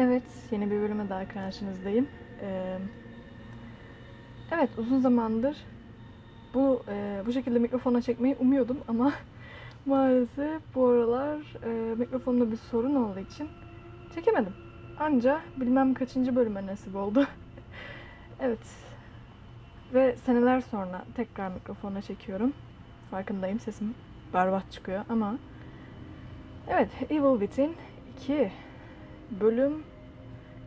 Evet, yeni bir bölüme daha karşınızdayım. Ee, evet, uzun zamandır bu e, bu şekilde mikrofona çekmeyi umuyordum ama maalesef bu aralar e, mikrofonda bir sorun olduğu için çekemedim. Anca bilmem kaçıncı bölüme nasip oldu. evet. Ve seneler sonra tekrar mikrofona çekiyorum. Farkındayım sesim berbat çıkıyor ama Evet, Evil Within 2 bölüm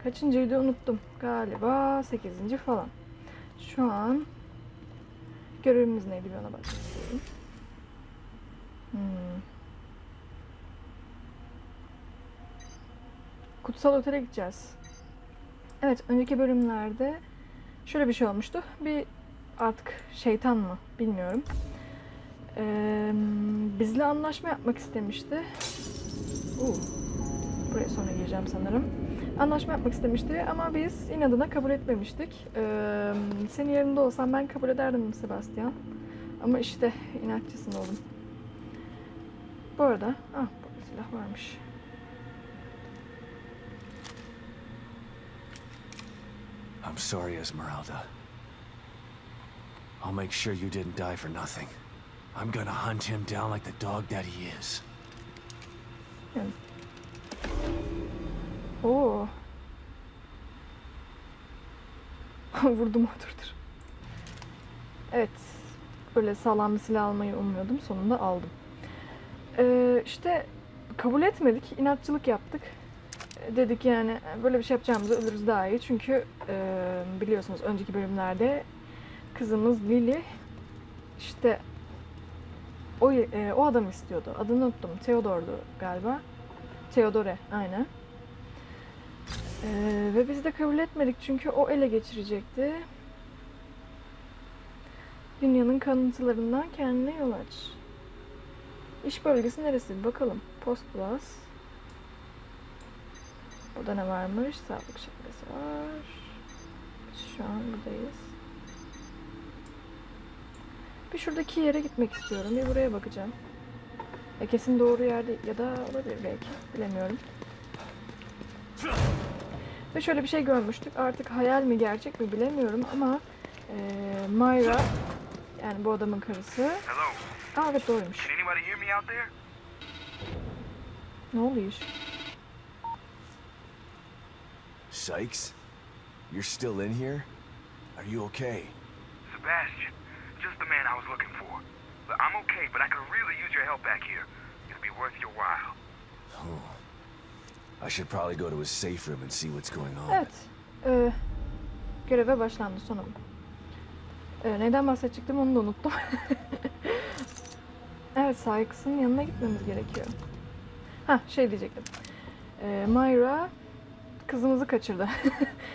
kaçıncıydı unuttum. Galiba 8. falan. Şu an görevimiz neydi bir ona bakmak. Hmm. Kutsal Otel'e gideceğiz. Evet, önceki bölümlerde şöyle bir şey olmuştu. Bir artık şeytan mı bilmiyorum. Ee, bizle anlaşma yapmak istemişti. Uh, buraya sonra gireceğim sanırım. Anlaşma yapmak istemişti ama biz inadına kabul etmemiştik. Ee, senin yerinde olsam ben kabul ederdim Sebastian. Ama işte inatçısın oğlum. Bu arada, ah burada silah varmış. I'm sorry, Esmeralda. I'll make sure you didn't die for nothing. I'm gonna hunt him down like the dog that he is. Yani. Oo. Vurdum oturdur. Evet. Böyle sağlam bir silah almayı ummuyordum. Sonunda aldım. Ee, işte kabul etmedik. inatçılık yaptık. Dedik yani böyle bir şey yapacağımızı ölürüz daha iyi. Çünkü e, biliyorsunuz önceki bölümlerde kızımız Lily işte o, e, o adam istiyordu. Adını unuttum. Theodore'du galiba. Theodore, aynen. Ee, ve biz de kabul etmedik çünkü o ele geçirecekti. Dünyanın kalıntılarından kendine yol aç. İş bölgesi neresi? Bakalım. Post Plus. Burada ne varmış? Sağlık şebekesi var. Şu an buradayız. Bir şuradaki yere gitmek istiyorum. Bir buraya bakacağım. E kesin doğru yerde ya da olabilir belki. Bilemiyorum. Ve şöyle bir şey görmüştük. Artık hayal mi gerçek mi bilemiyorum ama e, Myra yani bu adamın karısı. Hello. Aa evet doğruymuş. Ne oluyor? Sykes? You're still in here? Are you okay? Sebastian, just the man I was looking for. I'm okay, but I could really use your help back here. It'll be worth your while. I should probably go to his safe room and see what's going on. Evet. E, göreve başlandı sonum. E, neden bahsedecektim onu da unuttum. evet Sykes'ın yanına gitmemiz gerekiyor. Ha şey diyecektim. E, Myra kızımızı kaçırdı.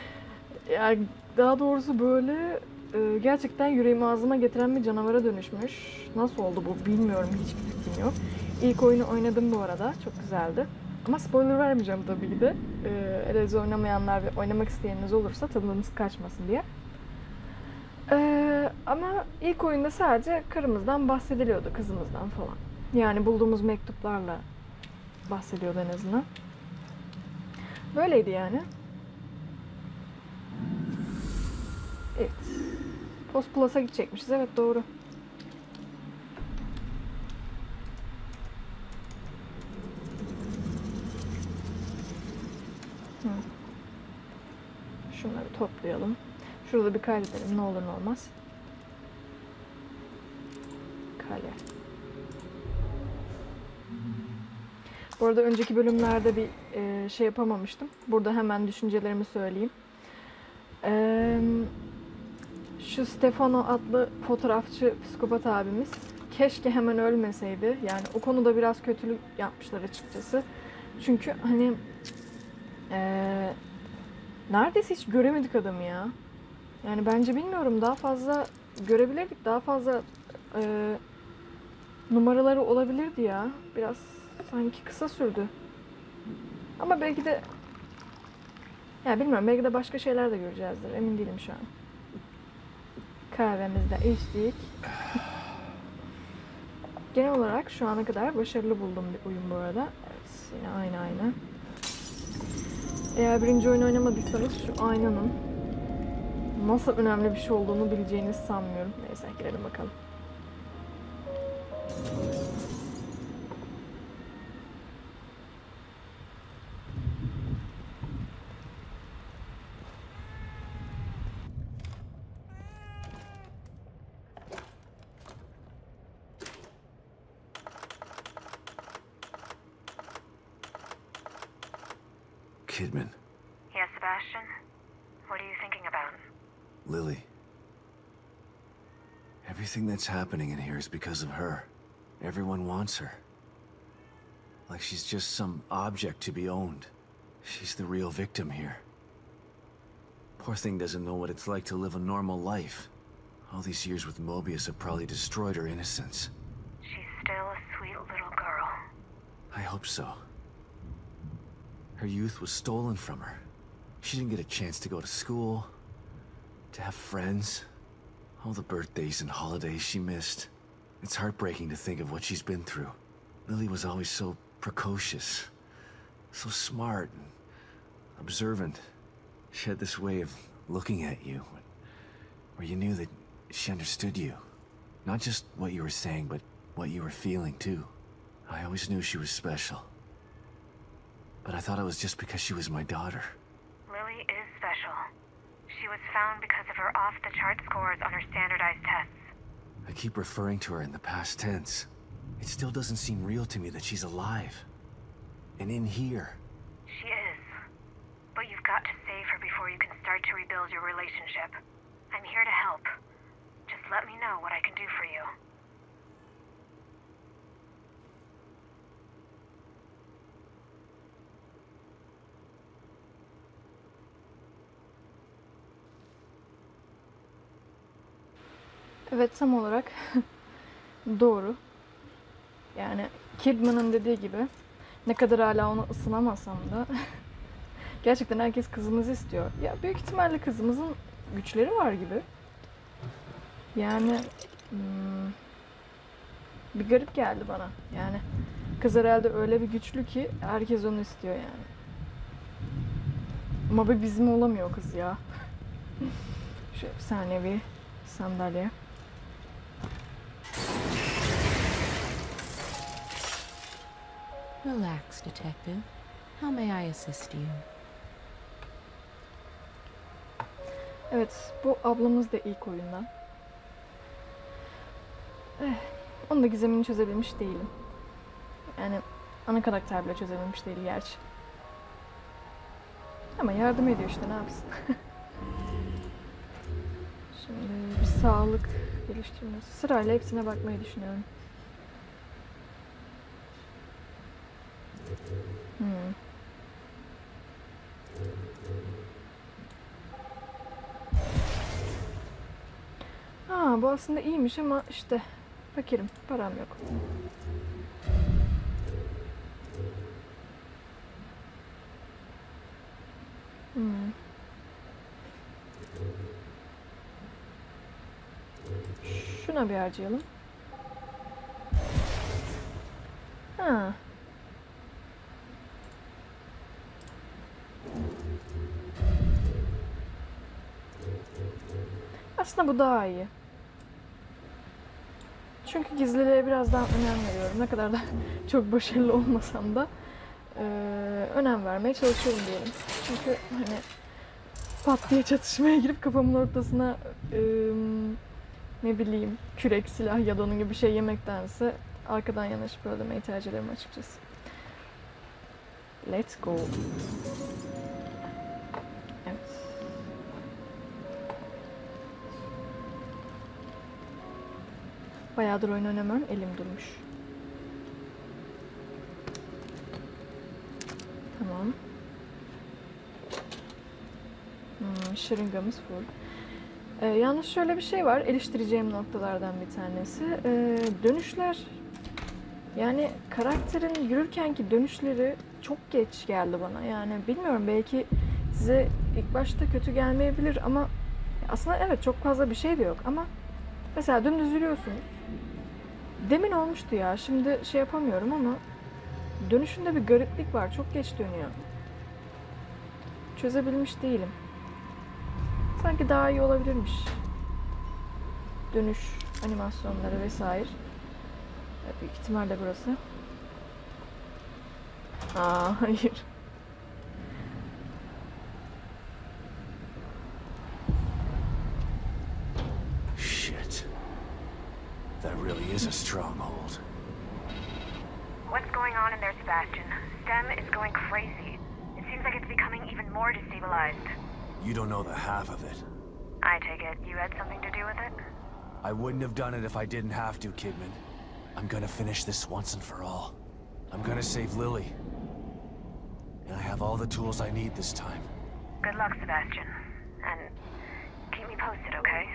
yani daha doğrusu böyle e, gerçekten yüreğimi ağzıma getiren bir canavara dönüşmüş. Nasıl oldu bu bilmiyorum hiçbir fikrim yok. İlk oyunu oynadım bu arada. Çok güzeldi. Ama spoiler vermeyeceğim tabii ki de. Ee, oynamayanlar ve oynamak isteyeniniz olursa tadınız kaçmasın diye. Ee, ama ilk oyunda sadece karımızdan bahsediliyordu, kızımızdan falan. Yani bulduğumuz mektuplarla bahsediyordu en azından. Böyleydi yani. Evet. Post Plus'a gidecekmişiz. Evet doğru. Şunları toplayalım. Şurada bir kaydedelim ne olur ne olmaz. Kale. Bu arada önceki bölümlerde bir e, şey yapamamıştım. Burada hemen düşüncelerimi söyleyeyim. Eee şu Stefano adlı fotoğrafçı psikopat abimiz keşke hemen ölmeseydi. Yani o konuda biraz kötülük yapmışlar açıkçası. Çünkü hani eee, neredeyse hiç göremedik adamı ya. Yani bence bilmiyorum daha fazla görebilirdik. Daha fazla eee, numaraları olabilirdi ya. Biraz sanki kısa sürdü. Ama belki de ya bilmiyorum belki de başka şeyler de göreceğizdir. Emin değilim şu an. Kahvemizi de içtik. Genel olarak şu ana kadar başarılı buldum bir oyun bu arada. Evet, yine aynı aynı. Eğer birinci oyun oynamadıysanız şu aynanın nasıl önemli bir şey olduğunu bileceğinizi sanmıyorum. Neyse girelim bakalım. That's happening in here is because of her. Everyone wants her. Like she's just some object to be owned. She's the real victim here. Poor thing doesn't know what it's like to live a normal life. All these years with Mobius have probably destroyed her innocence. She's still a sweet little girl. I hope so. Her youth was stolen from her. She didn't get a chance to go to school, to have friends. All the birthdays and holidays she missed. It's heartbreaking to think of what she's been through. Lily was always so precocious, so smart and observant. She had this way of looking at you, where you knew that she understood you. Not just what you were saying, but what you were feeling too. I always knew she was special. But I thought it was just because she was my daughter. Lily is special. She was found because of her off-the-chart scores on her standardized tests. I keep referring to her in the past tense. It still doesn't seem real to me that she's alive. And in here. She is. But you've got to save her before you can start to rebuild your relationship. I'm here to help. Just let me know what I can do for you. Evet tam olarak doğru. Yani Kidman'ın dediği gibi ne kadar hala ona ısınamasam da gerçekten herkes kızımızı istiyor. Ya büyük ihtimalle kızımızın güçleri var gibi. Yani hmm, bir garip geldi bana. Yani kız herhalde öyle bir güçlü ki herkes onu istiyor yani. Ama bir bizim olamıyor kız ya. Şu efsanevi sandalye. Relax, Detective. How may I assist you? Evet, bu ablamız da ilk oyundan. Eh, onun da gizemini çözebilmiş değilim. Yani ana karakter bile çözebilmiş değil gerçi. Ama yardım ediyor işte ne yapsın. Şimdi bir sağlık geliştirmesi. Sırayla hepsine bakmayı düşünüyorum. Hmm. Ha, bu aslında iyiymiş ama işte fakirim, param yok. Hmm. Şuna bir harcayalım. Ha. Aslında bu daha iyi. Çünkü gizliliğe biraz daha önem veriyorum. Ne kadar da çok başarılı olmasam da eee, önem vermeye çalışıyorum diyelim. Çünkü hani pat diye çatışmaya girip kafamın ortasına eee, ne bileyim kürek, silah ya da onun gibi bir şey yemektense arkadan yanaşıp öldürmeyi tercih ederim açıkçası. Let's go. Bayağıdır oyun oynamıyorum. Elim durmuş. Tamam. Hmm, şırıngamız full. Ee, yalnız şöyle bir şey var. Eleştireceğim noktalardan bir tanesi. Ee, dönüşler yani karakterin yürürkenki dönüşleri çok geç geldi bana. Yani bilmiyorum belki size ilk başta kötü gelmeyebilir ama aslında evet çok fazla bir şey de yok ama mesela dümdüz yürüyorsunuz. Demin olmuştu ya. Şimdi şey yapamıyorum ama dönüşünde bir gariplik var. Çok geç dönüyor. çözebilmiş değilim. Sanki daha iyi olabilirmiş. Dönüş animasyonları vesaire. Büyük ihtimalle burası. Aa hayır. A stronghold. What's going on in there, Sebastian? STEM is going crazy. It seems like it's becoming even more destabilized. You don't know the half of it. I take it you had something to do with it? I wouldn't have done it if I didn't have to, Kidman. I'm gonna finish this once and for all. I'm gonna save Lily. And I have all the tools I need this time. Good luck, Sebastian. And keep me posted, okay?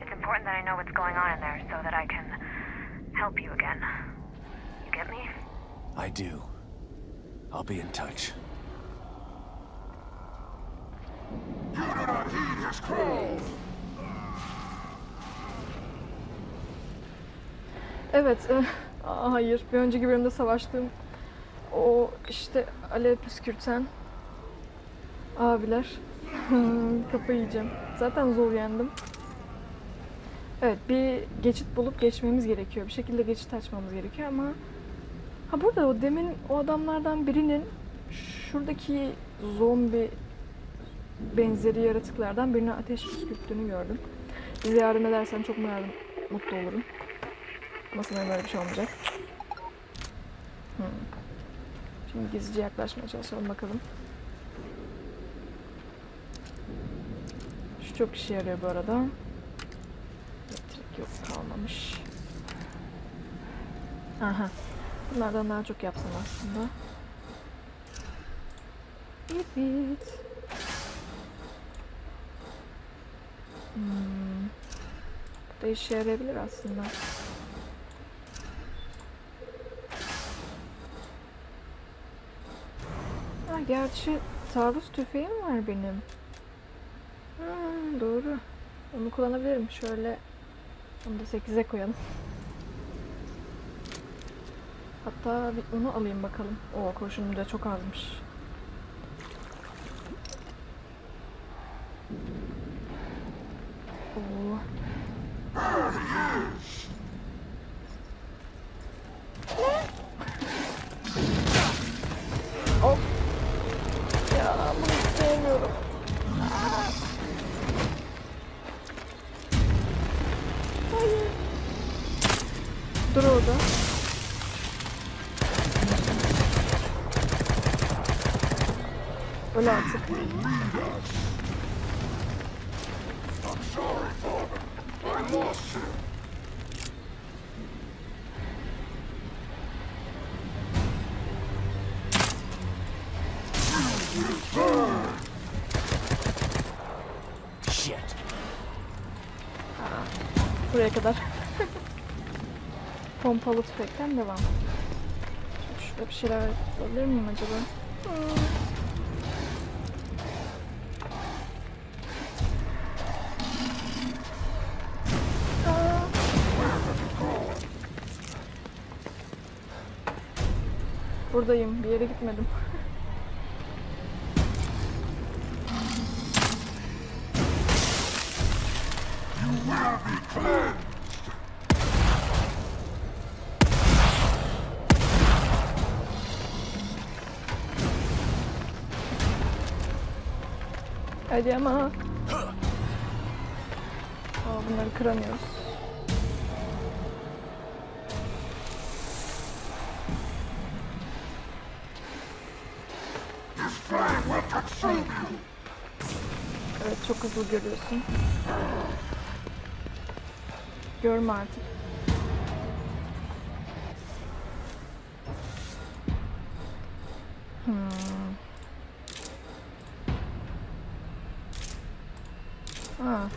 It's important that I know what's going on in there so that I can help you again. You get me? I do. I'll be in touch. Evet. eh, aa, hayır. Bir önceki bölümde savaştığım o işte alev püskürten abiler. Kafayı yiyeceğim. Zaten zor yendim. Evet bir geçit bulup geçmemiz gerekiyor. Bir şekilde geçit açmamız gerekiyor ama ha burada o demin o adamlardan birinin şuradaki zombi benzeri yaratıklardan birine ateş püskürttüğünü gördüm. Bize yardım edersen çok yardım, mutlu olurum. Ama böyle bir şey olmayacak. Hmm. Şimdi gizlice yaklaşmaya çalışalım bakalım. Şu çok işe yarıyor bu arada. Yok kalmamış. Aha. Bunlardan daha çok yapsam aslında. Evet. Hmm. Bu da işe yarayabilir aslında. Ha, gerçi taarruz tüfeğim var benim. Ha, doğru. Onu kullanabilirim. Şöyle onu da 8'e koyalım. Hatta bir onu alayım bakalım. O kurşunum da çok azmış. Pompalı tüfekten devam. Şurada bir şeyler bulabilir miyim acaba? Hmm. Buradayım. Bir yere gitmedim. Hadi ama. Aa, bunları kıramıyoruz. Evet çok hızlı görüyorsun. Görme artık.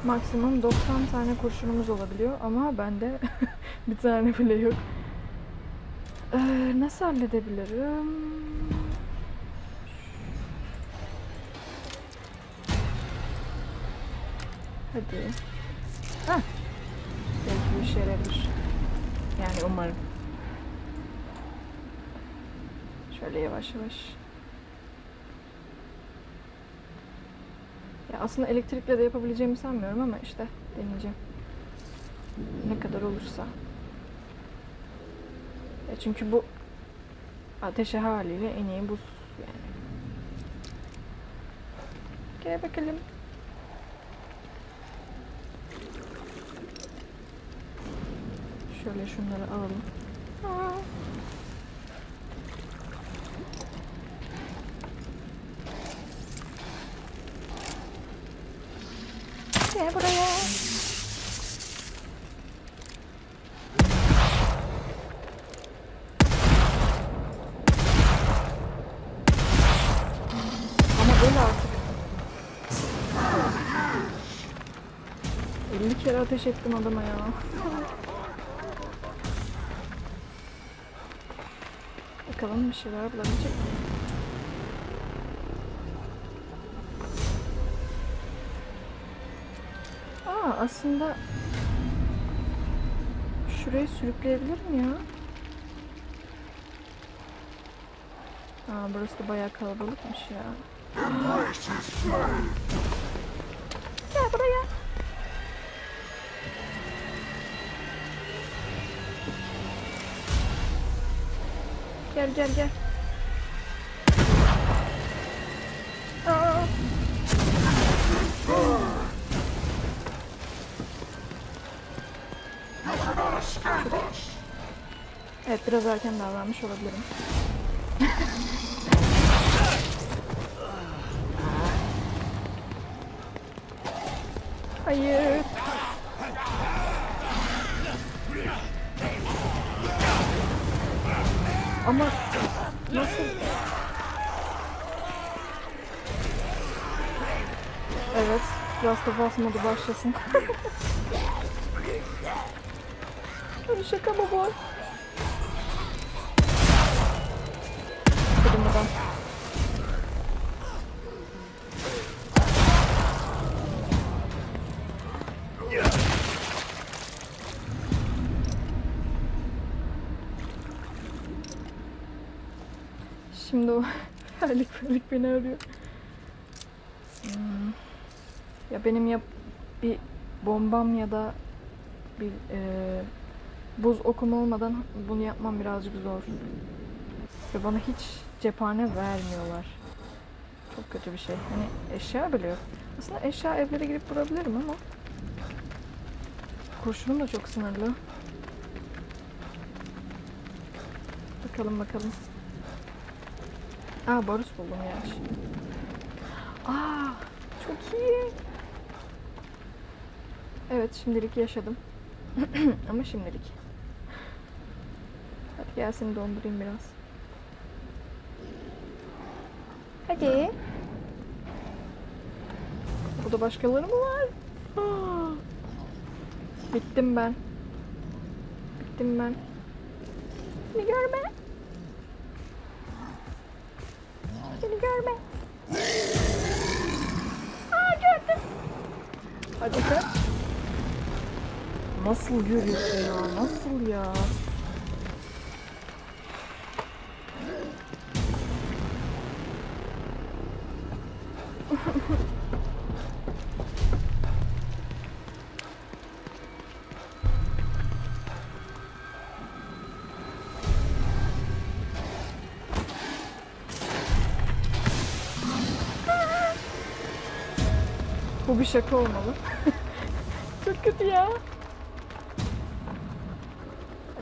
Maksimum 90 tane kurşunumuz olabiliyor ama bende bir tane bile yok. Ee, nasıl halledebilirim? Hadi. Ha. Belki bir işe yarayabilir. Yani umarım. Şöyle yavaş yavaş. Aslında elektrikle de yapabileceğimi sanmıyorum ama işte deneyeceğim. Ne kadar olursa. Ya çünkü bu ateşi haliyle en iyi buz yani. Gel bakalım. Şöyle şunları alalım. Aa. Ateş ettim adama ya. Bakalım bir şeyler bulabilecek miyim? Aa aslında şurayı sürükleyebilirim ya. Aa burası da bayağı kalabalıkmış ya. Gel buraya. Gel gel. Evet biraz erken davranmış olabilirim. Hayır. Ama nasıl? Evet, Last of Us modu başlasın. Öyle şaka mı bu? Kırmadan. Şimdi o Ferlik beni arıyor. Hmm. Ya benim ya bir bombam ya da bir e, buz okum olmadan bunu yapmam birazcık zor. Ve bana hiç cephane vermiyorlar. Çok kötü bir şey. Hani eşya bile yok. Aslında eşya evlere girip bulabilirim ama kurşunum da çok sınırlı. Bakalım bakalım. Aa barut buldum ya. Aa çok iyi. Evet şimdilik yaşadım. Ama şimdilik. Hadi gel seni dondurayım biraz. Hadi. Burada başkaları mı var? Bittim ben. Bittim ben. Beni görme. Beni görme. Aa gördüm. Hadi kaç. Nasıl görüyorsun ya? Nasıl ya? Bu bir şaka olmalı. Çok kötü ya.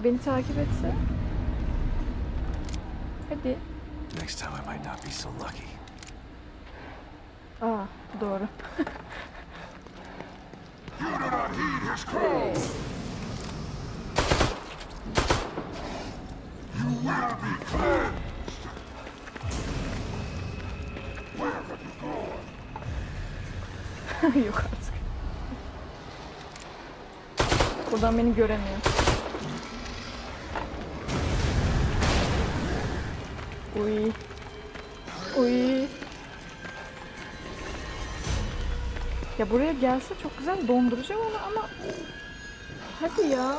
Beni takip etse. Hadi. Next time I might not be so lucky. Aa doğru. Yok artık. Buradan beni göremiyor. Uy. Uy. Ya buraya gelse çok güzel donduracağım onu ama hadi ya.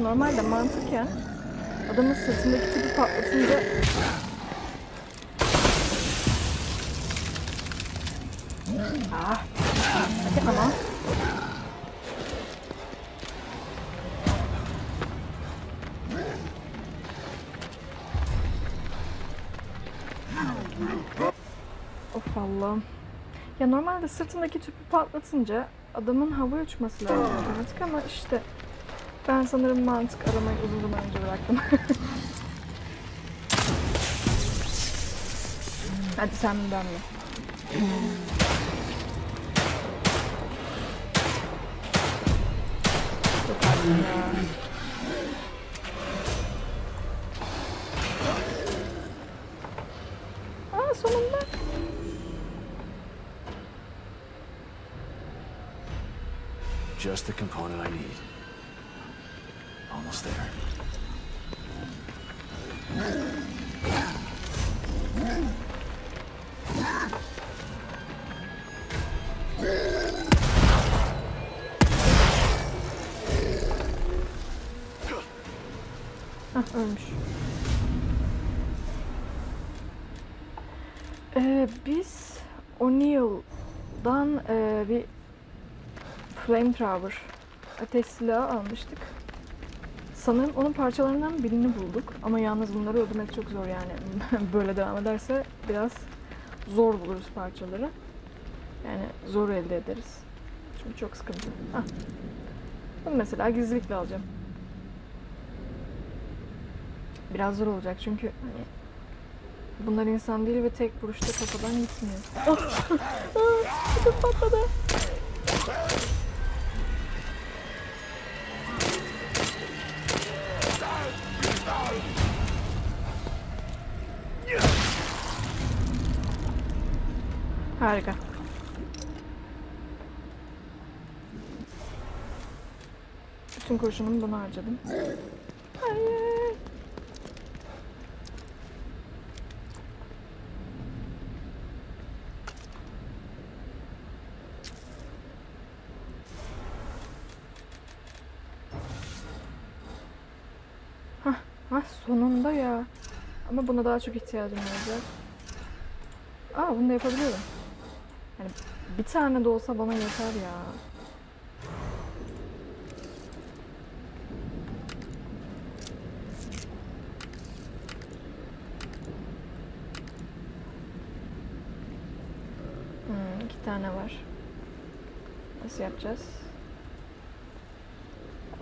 Ya normalde mantıken adamın sırtındaki tipi patlatınca Ah. Hadi ama. Of. Ya normalde sırtındaki tüpü patlatınca adamın hava uçması lazım otomatik ama işte ben sanırım mantık aramayı uzun zaman önce bıraktım. Hadi sen ben mi? Çok ya. Almost there. Hah ölmüş. Ee, biz O'Neill'dan e, bir flamethrower ateş silahı almıştık. Sanırım onun parçalarından birini bulduk. Ama yalnız bunları öldürmek çok zor yani. Böyle devam ederse biraz zor buluruz parçaları. Yani zor elde ederiz. Çünkü çok sıkıntı. Hah. Bunu mesela gizlilikle alacağım. Biraz zor olacak çünkü hani bunlar insan değil ve tek vuruşta kafadan gitmiyor. Ah! Ah! Ödüm patladı. Harika. Bütün kurşunumu buna harcadım. Hayır. Hah, hah sonunda ya. Ama buna daha çok ihtiyacım olacak. Aa bunu da yapabiliyorum. Yani bir tane de olsa bana yeter ya. Hmm, tane var. Nasıl yapacağız?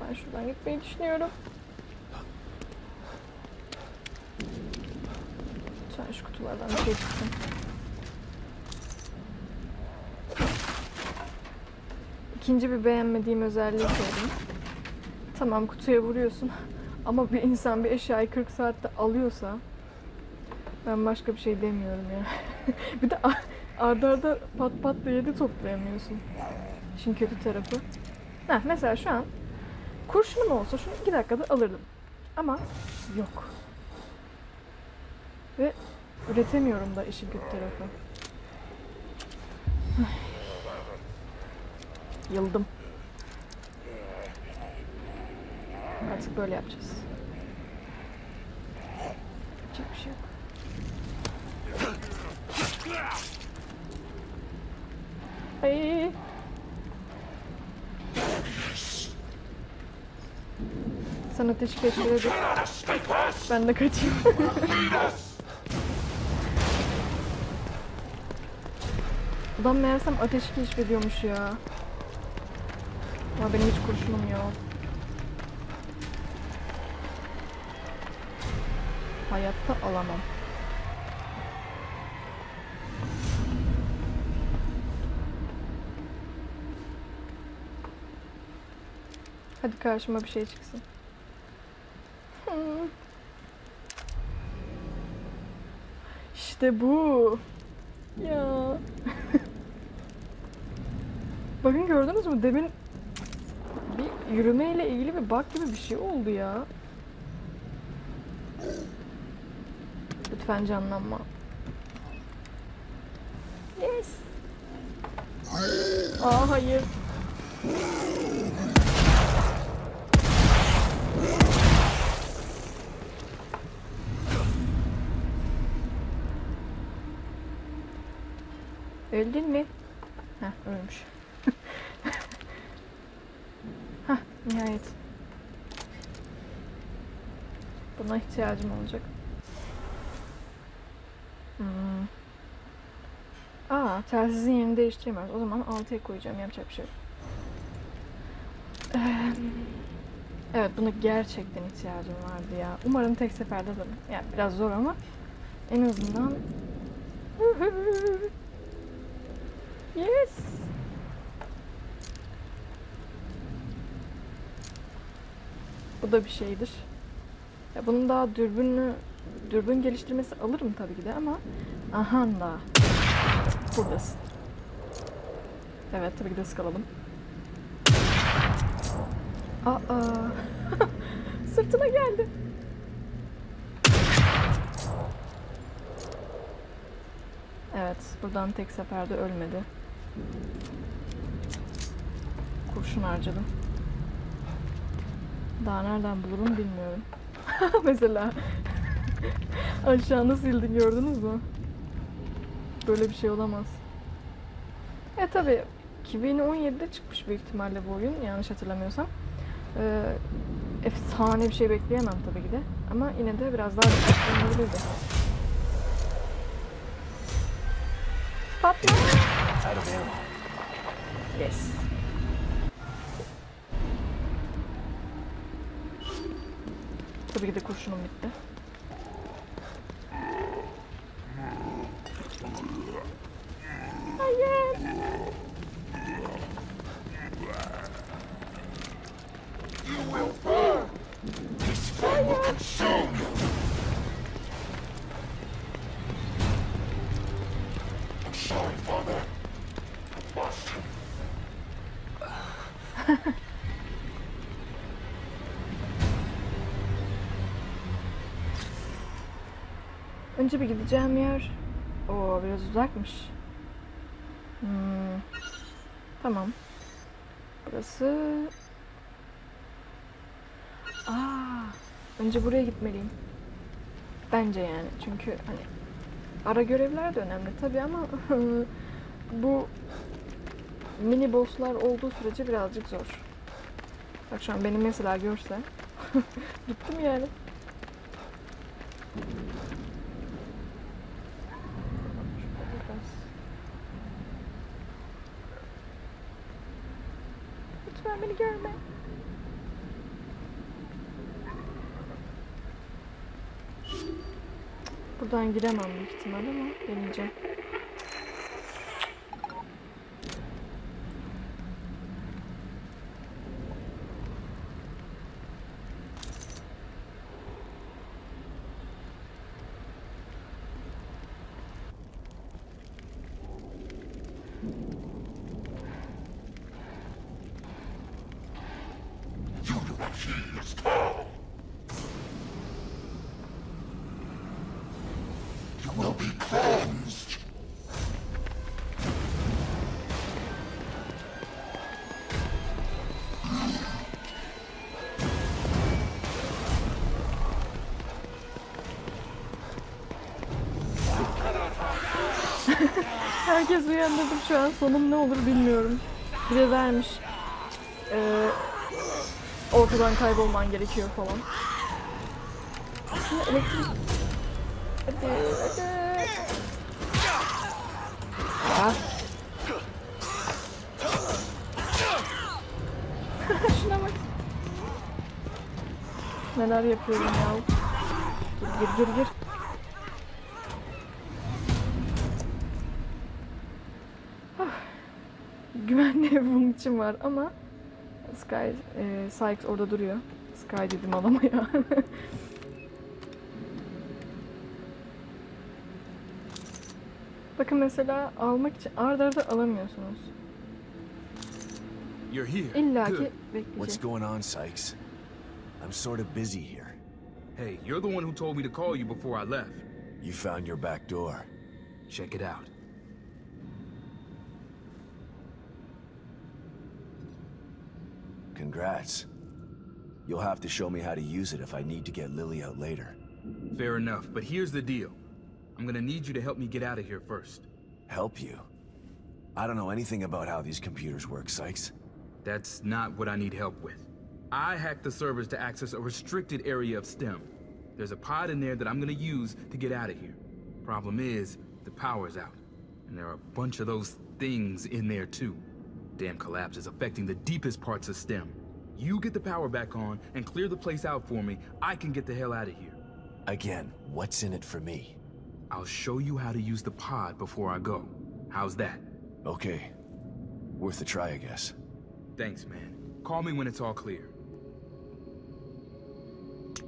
Ben şuradan gitmeyi düşünüyorum. Lütfen şu kutulardan bir şey çıksın. İkinci bir beğenmediğim özelliği söyleyeyim. Tamam kutuya vuruyorsun ama bir insan bir eşyayı 40 saatte alıyorsa ben başka bir şey demiyorum ya. bir de a- arda pat pat da yedi toplayamıyorsun. İşin kötü tarafı. Heh, mesela şu an kurşunum olsa şunu 2 dakikada alırdım. Ama yok. Ve üretemiyorum da işin kötü tarafı. Yıldım. Artık böyle yapacağız. Yapacak bir şey yok. Ay. Sen ateşi keşfedin. Ben de kaçayım. Adam meğersem ateşi keşfediyormuş ya. Ama benim hiç kurşunum yok. Hayatta alamam. Hadi karşıma bir şey çıksın. İşte bu. Ya. Bakın gördünüz mü? Demin yürümeyle ilgili bir bak gibi bir şey oldu ya. Lütfen canlanma. Yes. Aa hayır. Öldün mü? Heh ölmüş. Nihayet. Buna ihtiyacım olacak. Hmm. Aa telsizin yerini değiştiremiyoruz. O zaman 6'ya koyacağım. Yapacak bir şey yok. Eee, Evet buna gerçekten ihtiyacım vardı ya. Umarım tek seferde alırım. Yani biraz zor ama en azından Yes. Bu da bir şeydir. Ya bunun daha dürbünü dürbün geliştirmesi alırım tabii ki de ama aha da buradasın. Evet tabii ki de sıkalalım. Aa. Sırtına geldi. Evet, buradan tek seferde ölmedi. Kurşun harcadım. Daha nereden bulurum bilmiyorum. Mesela aşağı nasıl sildi gördünüz mü? Böyle bir şey olamaz. E tabi 2017'de çıkmış büyük ihtimalle bu oyun yanlış hatırlamıyorsam. Ee, efsane bir şey bekleyemem tabii ki de. Ama yine de biraz daha dikkatli olabilirdi. Patla. Yes. Tabii ki de kurşunum bitti. Önce bir gideceğim yer. Oo biraz uzakmış. Hmm. Tamam. Burası. Aa, önce buraya gitmeliyim. Bence yani. Çünkü hani ara görevler de önemli tabii ama bu mini bosslar olduğu sürece birazcık zor. Bak şu an beni mesela görse gittim yani. Biraz. Lütfen beni görme. Buradan giremem büyük ihtimal ama deneyeceğim. Herkes uyandırdım şu an. Sonum ne olur bilmiyorum. Bir de vermiş. Ee, ortadan kaybolman gerekiyor falan. Aslında elektrik... Hadi, hadi. Ah. Şuna bak. Neler yapıyorum ya. Gir gir gir. İçin var ama Sky, e, Sykes orada duruyor. Sky dedim adama ya. Bakın mesela almak için arda arda alamıyorsunuz. You're here. İlla ki Good. What's bekleyecek. going on, Sykes? I'm sort of busy here. Hey, you're the one who told me to call you before I left. You found your back door. Check it out. Congrats. You'll have to show me how to use it if I need to get Lily out later. Fair enough, but here's the deal. I'm gonna need you to help me get out of here first. Help you? I don't know anything about how these computers work, Sykes. That's not what I need help with. I hacked the servers to access a restricted area of STEM. There's a pod in there that I'm gonna use to get out of here. Problem is, the power's out. And there are a bunch of those things in there too. Damn collapse is affecting the deepest parts of STEM. You get the power back on and clear the place out for me, I can get the hell out of here. Again, what's in it for me? I'll show you how to use the pod before I go. How's that? Okay. Worth a try, I guess. Thanks, man. Call me when it's all clear.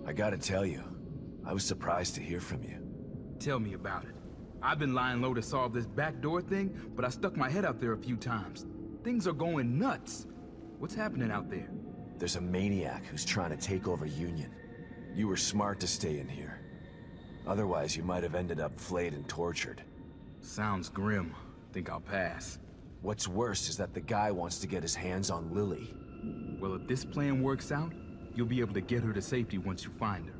I gotta tell you, I was surprised to hear from you. Tell me about it. I've been lying low to solve this backdoor thing, but I stuck my head out there a few times. Things are going nuts. What's happening out there? There's a maniac who's trying to take over Union. You were smart to stay in here. Otherwise, you might have ended up flayed and tortured. Sounds grim. Think I'll pass. What's worse is that the guy wants to get his hands on Lily. Well, if this plan works out, you'll be able to get her to safety once you find her.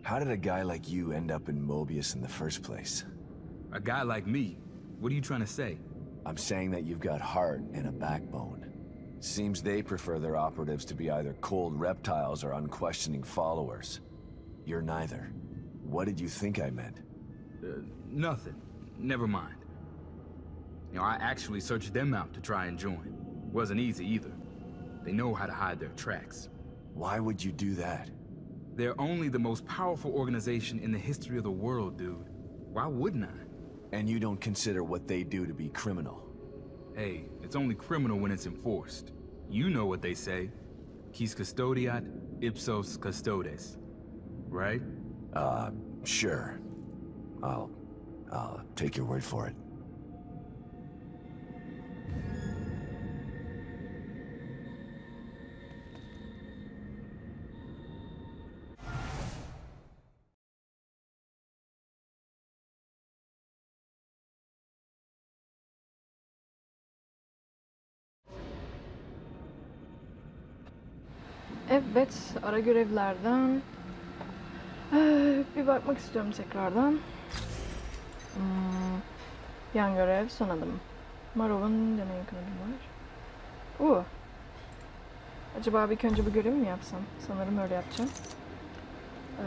How did a guy like you end up in Mobius in the first place? A guy like me, what are you trying to say? I'm saying that you've got heart and a backbone. Seems they prefer their operatives to be either cold reptiles or unquestioning followers. You're neither. What did you think I meant? Uh, nothing. Never mind. You know, I actually searched them out to try and join. Wasn't easy either. They know how to hide their tracks. Why would you do that? They're only the most powerful organization in the history of the world, dude. Why wouldn't I? And you don't consider what they do to be criminal? Hey, it's only criminal when it's enforced. You know what they say. Quis custodiat, ipsos custodes. Right? Uh, sure. I'll... I'll take your word for it. Evet, ara görevlerden bir bakmak istiyorum tekrardan. Hmm, yan görev, son adım. Marov'un deney kanadı var. Oo. Acaba bir önce bu görevi mi yapsam? Sanırım öyle yapacağım. Eee,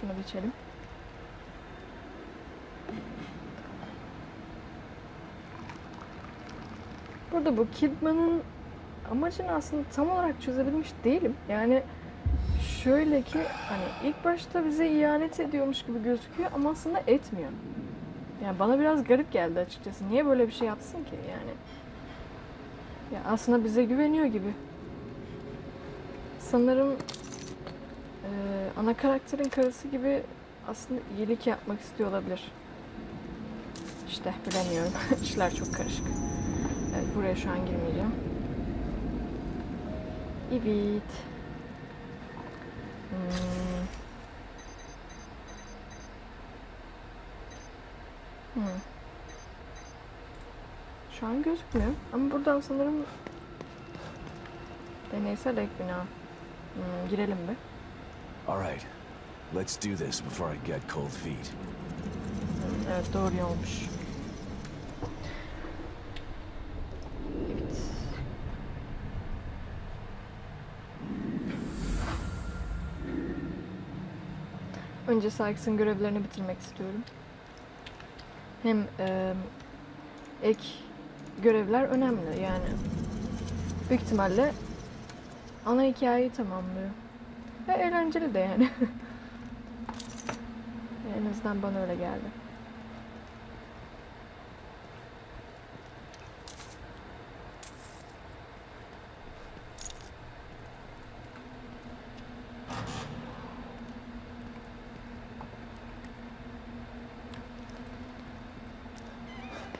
şunu bir içelim. Burada bu Kidman'ın amacını aslında tam olarak çözebilmiş değilim. Yani şöyle ki hani ilk başta bize ihanet ediyormuş gibi gözüküyor ama aslında etmiyor. Yani bana biraz garip geldi açıkçası. Niye böyle bir şey yapsın ki yani? Ya aslında bize güveniyor gibi. Sanırım eee, ana karakterin karısı gibi aslında iyilik yapmak istiyor olabilir. İşte bilemiyorum. İşler çok karışık. Evet buraya şu an girmeyeceğim. Evet. Hmm. Hmm. Şu an gözükmüyor. Ama buradan sanırım deneysel ek bina. Hmm, girelim bir. Alright. Let's do this before I get cold feet. Evet doğru yolmuş. Önce Sykes'ın görevlerini bitirmek istiyorum. Hem eee, ek görevler önemli yani. Büyük ihtimalle ana hikayeyi tamamlıyor. Ve eğlenceli de yani. en azından bana öyle geldi.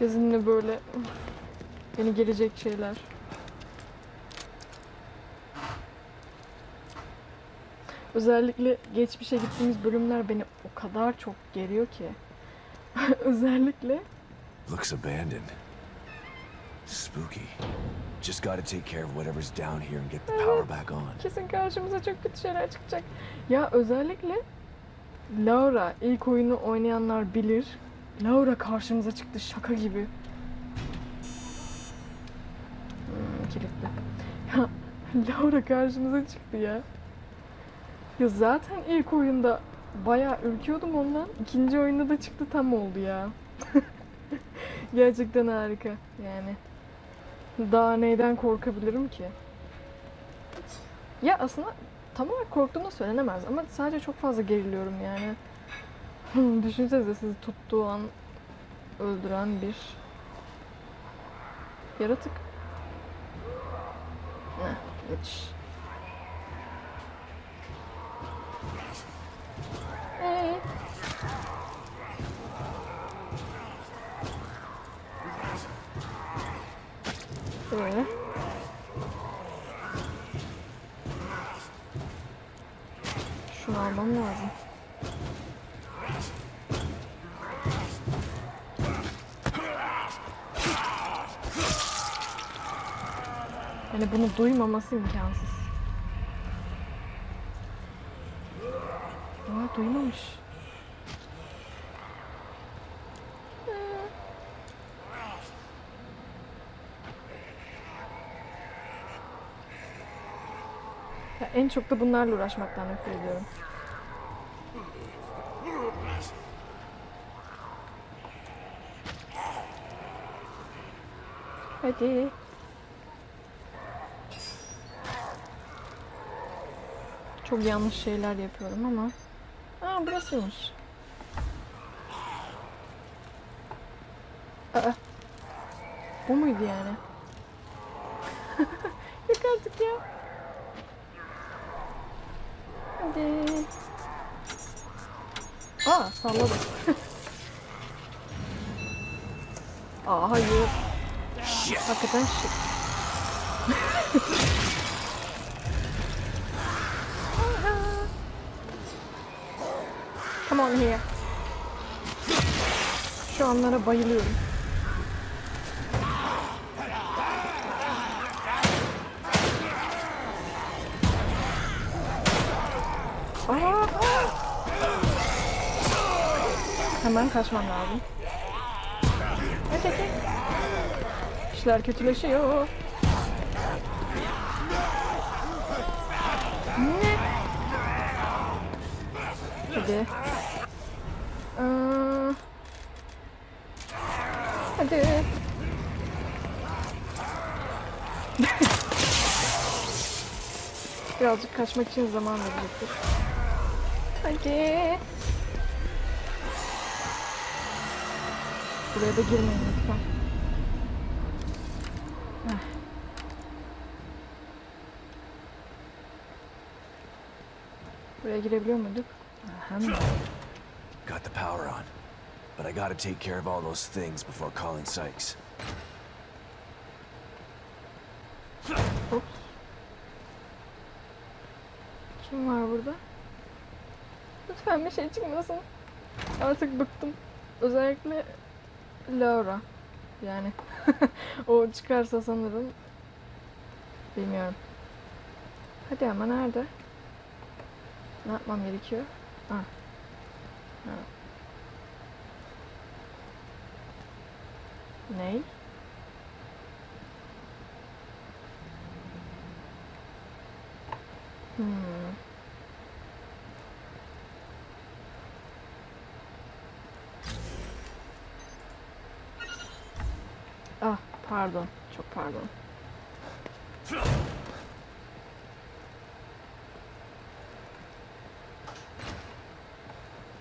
Kesinlikle böyle beni gelecek şeyler. Özellikle geçmişe gittiğimiz bölümler beni o kadar çok geriyor ki. Özellikle Looks abandoned. Spooky. Just gotta take care of whatever's down here and get the power back on. kesin karşımıza çok kötü şeyler çıkacak. Ya özellikle Laura ilk oyunu oynayanlar bilir. Laura karşımıza çıktı şaka gibi. Hmm, kilitli. Ya Laura karşımıza çıktı ya. Ya zaten ilk oyunda bayağı ürküyordum ondan. İkinci oyunda da çıktı tam oldu ya. Gerçekten harika yani. Daha neyden korkabilirim ki? Ya aslında tam olarak korktuğum da söylenemez ama sadece çok fazla geriliyorum yani. Düşünsenize sizi tuttuğu an öldüren bir yaratık. Heh, müthiş. Ee? Böyle. Şunu almam lazım. Bunu duymaması imkansız. Aa duymamış. Ya en çok da bunlarla uğraşmaktan nefret ediyorum. Hadi. Çok yanlış şeyler yapıyorum ama. Aa burasıymış. Aa. Bu muydu yani? Yok artık ya. Hadi. Aa salladım. Aa hayır. Hakikaten şık. on here. Şu anlara bayılıyorum. Aa! Hemen kaçmam lazım. Hadi. İşler kötüleşiyor. Ne? Hadi. Hadi. Birazcık kaçmak için zaman verecektir. Hadi. Buraya da girmeyin lütfen. Heh. Buraya girebiliyor muyduk? Hem de. Got the power on. But I gotta take care of all those things before calling Sykes. Ops. Kim var burada? Lütfen bir şey çıkmasın. Artık bıktım. Özellikle Laura. Yani o çıkarsa sanırım bilmiyorum. Hadi ama nerede? Ne yapmam gerekiyor? Ha. Ha. Ney? Hmm. Ah pardon. Çok pardon.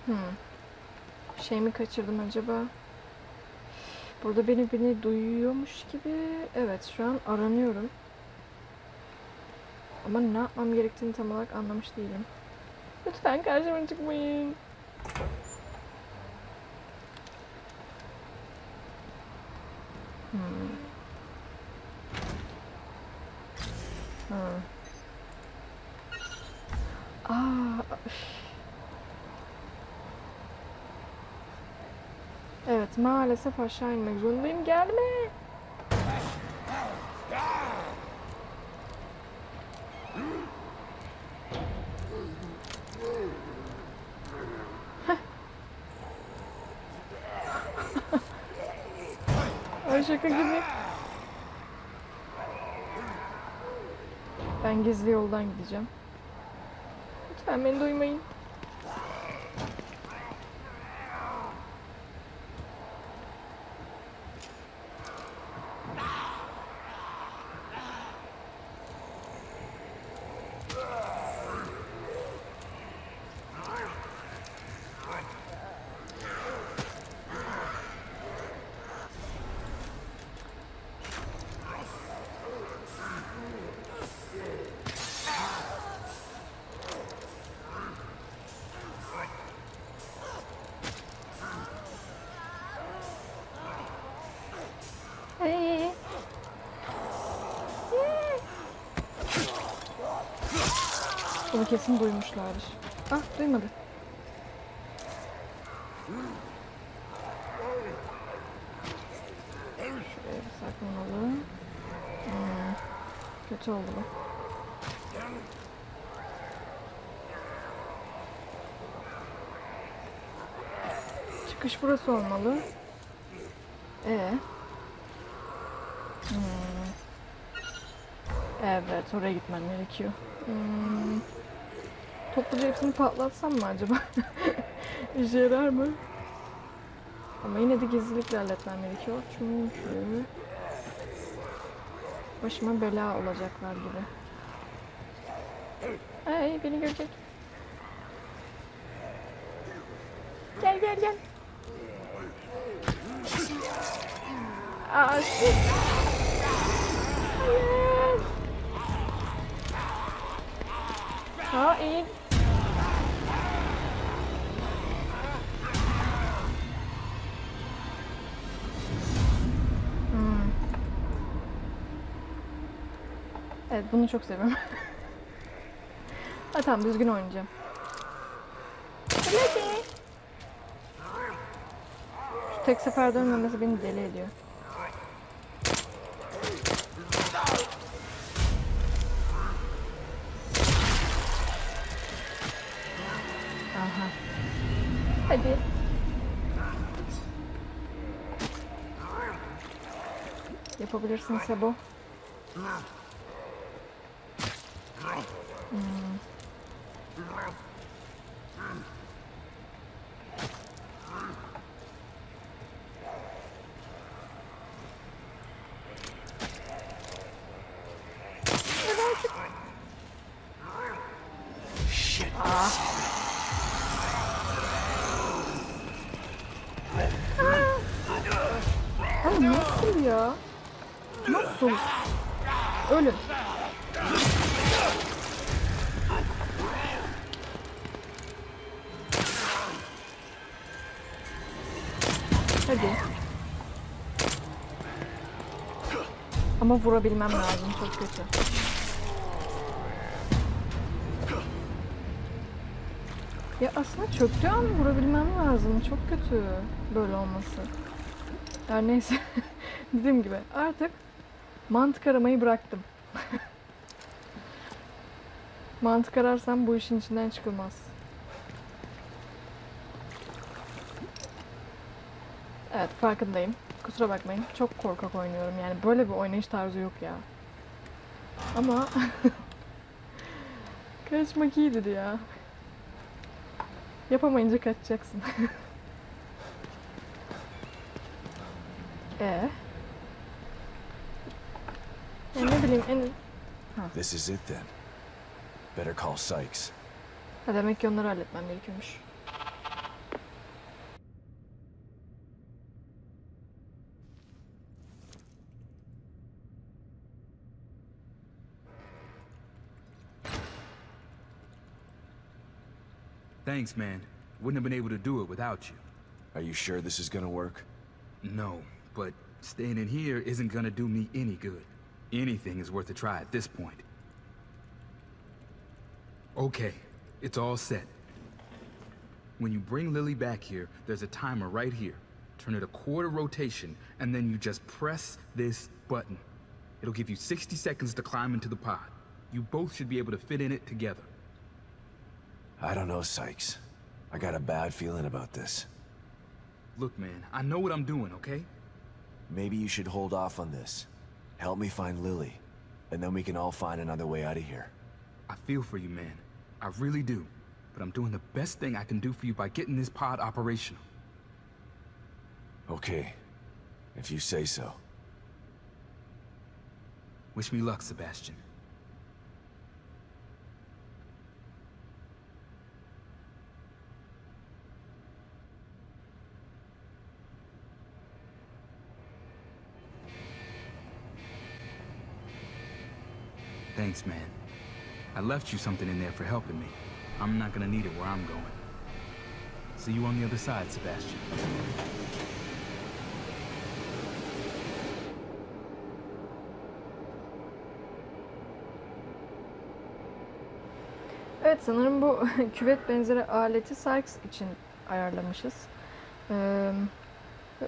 Hmm. Şey mi kaçırdım acaba? Burada beni beni duyuyormuş gibi. Evet şu an aranıyorum. Ama ne yapmam gerektiğini tam olarak anlamış değilim. Lütfen karşıma çıkmayın. Hmm. Evet maalesef aşağı inmek zorundayım. Gelme. Ay şaka gibi. Ben gizli yoldan gideceğim. Lütfen beni duymayın. Kesin duymuşlardır. Ah duymadı. Şuraya bir saklanmalı. Hmm, kötü oldu bu. Çıkış burası olmalı. Ee. Hmm. Evet, oraya gitmem gerekiyor. Hmm. Topluca hepsini patlatsam mı acaba? İşe yarar mı? Ama yine de gizlilikle halletmem gerekiyor. Çünkü başıma bela olacaklar gibi. Ay beni görecek. Bunu çok seviyorum. ha tamam düzgün oynayacağım. Şu tek sefer dönmemesi beni deli ediyor. Aha. Hadi. Yapabilirsin Sebo. Hmm. Ama vurabilmem lazım çok kötü. Ya aslında çöktüğü an vurabilmem lazım. Çok kötü böyle olması. Her neyse. Dediğim gibi artık mantık aramayı bıraktım. mantık ararsam bu işin içinden çıkılmaz. Evet farkındayım. Kusura bakmayın. Çok korkak oynuyorum. Yani böyle bir oynayış tarzı yok ya. Ama kaçmak iyidir ya. Yapamayınca kaçacaksın. Ee? Ya ne bileyim en... This is it then. Better call Sykes. Ha demek ki onları halletmem gerekiyormuş. Thanks, man. Wouldn't have been able to do it without you. Are you sure this is gonna work? No, but staying in here isn't gonna do me any good. Anything is worth a try at this point. Okay, it's all set. When you bring Lily back here, there's a timer right here. Turn it a quarter rotation, and then you just press this button. It'll give you 60 seconds to climb into the pod. You both should be able to fit in it together. I don't know, Sykes. I got a bad feeling about this. Look, man, I know what I'm doing, okay? Maybe you should hold off on this. Help me find Lily, and then we can all find another way out of here. I feel for you, man. I really do. But I'm doing the best thing I can do for you by getting this pod operational. Okay, if you say so. Wish me luck, Sebastian. Thanks, man. I left you something in there for helping me. I'm not gonna need it where I'm going. See you on the other side, Sebastian. Evet sanırım bu küvet benzeri aleti Sykes için ayarlamışız. Ee,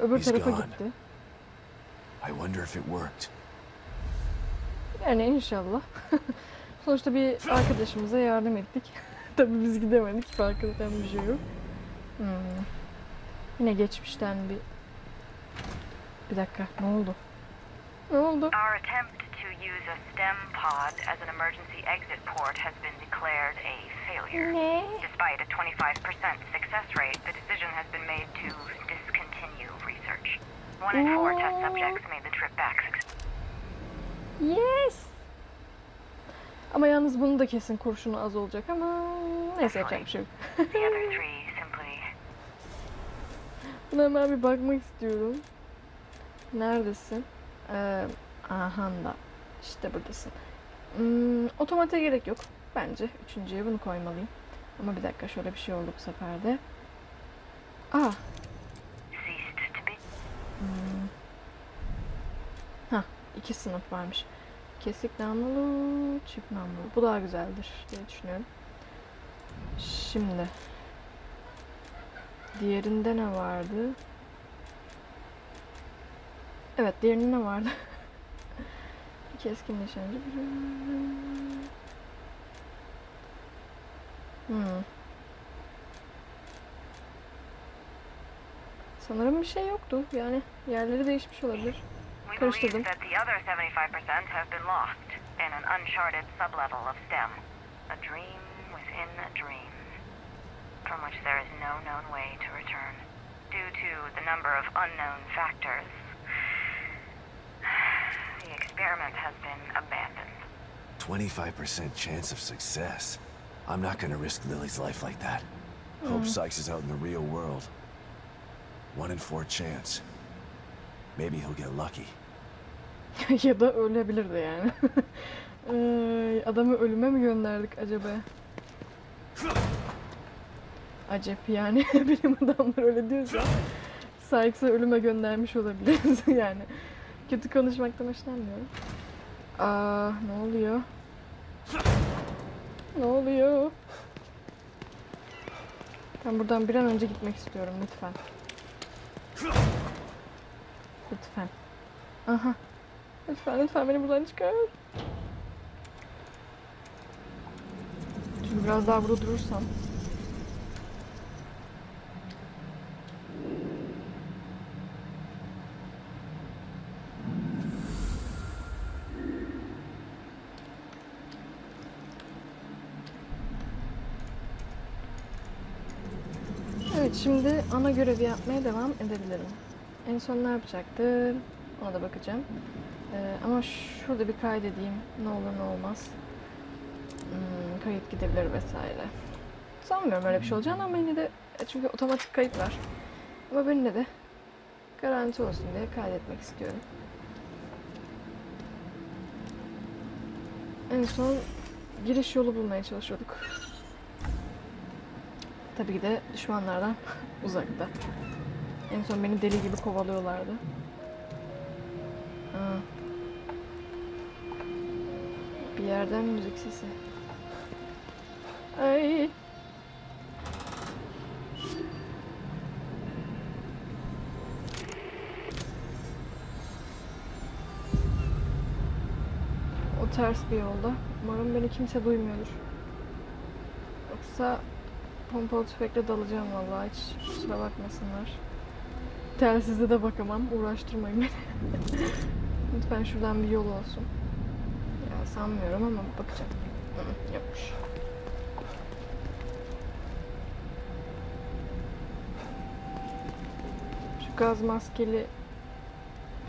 öbür He's tarafa gone. gitti. I wonder if it worked. Yani inşallah. Sonuçta bir arkadaşımıza yardım ettik. Tabii biz gidemedik. Fark eden bir şey yok. Hmm. Yine geçmişten bir... Bir dakika. Ne oldu? Ne oldu? Our attempt to use a STEM pod as an emergency exit port has been declared a failure. Ne? Despite a 25% success rate, the decision has been made to discontinue research. One in four test subjects made the trip back successfully. Yes! Ama yalnız bunun da kesin kurşunu az olacak ama neyse yapacak bir şey yok. Buna hemen bir bakmak istiyorum. Neredesin? Ee, aha da. İşte buradasın. Hmm, otomatiğe gerek yok. Bence üçüncüye bunu koymalıyım. Ama bir dakika şöyle bir şey oldu bu sefer de. Aa, be. hmm. İki sınıf varmış. Kesik namlulu, çift namlulu. Bu daha güzeldir diye düşünüyorum. Şimdi. Diğerinde ne vardı? Evet, diğerinde ne vardı? Keskin nişancı. Hmm. Sanırım bir şey yoktu. Yani yerleri değişmiş olabilir. Karıştırdım. Believe that the other 75% have been lost in an uncharted sublevel of STEM. A dream within a dream, from which there is no known way to return. Due to the number of unknown factors, the experiment has been abandoned. 25% chance of success. I'm not gonna risk Lily's life like that. Hope hmm. Sykes is out in the real world. One in four chance. Maybe he'll get lucky. ya da ölebilirdi yani. Adamı ölüme mi gönderdik acaba? Acep yani bilim adamları öyle diyorsa Sykes'ı ölüme göndermiş olabiliriz yani. Kötü konuşmaktan hoşlanmıyorum. Aa ne oluyor? Ne oluyor? Ben buradan bir an önce gitmek istiyorum lütfen. Lütfen. Aha. Lütfen lütfen beni buradan çıkar. Çünkü biraz daha burada durursam. Evet şimdi ana görevi yapmaya devam edebilirim. En son ne yapacaktım? Ona da bakacağım. Ee, ama şurada bir kaydedeyim. Ne olur ne olmaz. Hmm, kayıt gidebilir vesaire. Sanmıyorum öyle bir şey olacağını ama yine de e, çünkü otomatik kayıt var. Ama ben de garanti olsun diye kaydetmek istiyorum. En son giriş yolu bulmaya çalışıyorduk. Tabii ki de düşmanlardan uzakta. En son beni deli gibi kovalıyorlardı. Aa. Bir yerden müzik sesi. Ay. O ters bir yolda. Umarım beni kimse duymuyordur. Yoksa pompalı tüfekle dalacağım vallahi hiç kusura bakmasınlar. Telsizde de bakamam. Uğraştırmayın beni. Lütfen şuradan bir yol olsun. Sanmıyorum ama bakacağım. Hı, Yokmuş. Şu gaz maskeli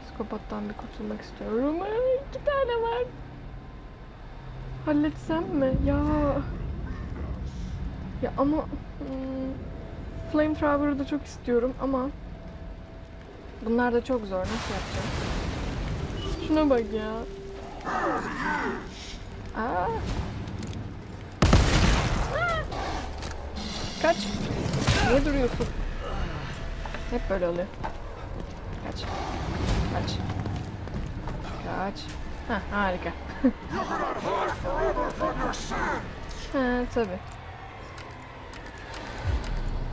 psikopattan bir kurtulmak istiyorum. Ay, iki tane var. Halletsem mi? Ya. Ya ama hmm, Flamethrower'ı da çok istiyorum ama bunlar da çok zor. Nasıl yapacağım? Şuna bak ya. Aa. Kaç. Niye duruyorsun? Hep böyle oluyor. Kaç. Kaç. Kaç. Ha harika. ha tabi.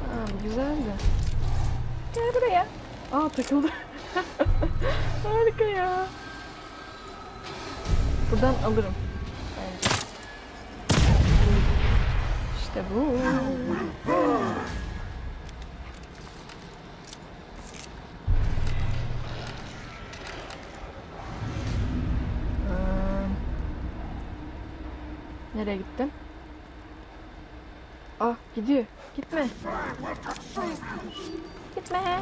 Aa, güzeldi. Gel buraya. Aa takıldı. harika ya. Buradan alırım. İşte bu. Ee, Nereye gittin? Ah gidiyor. Gitme. Gitme.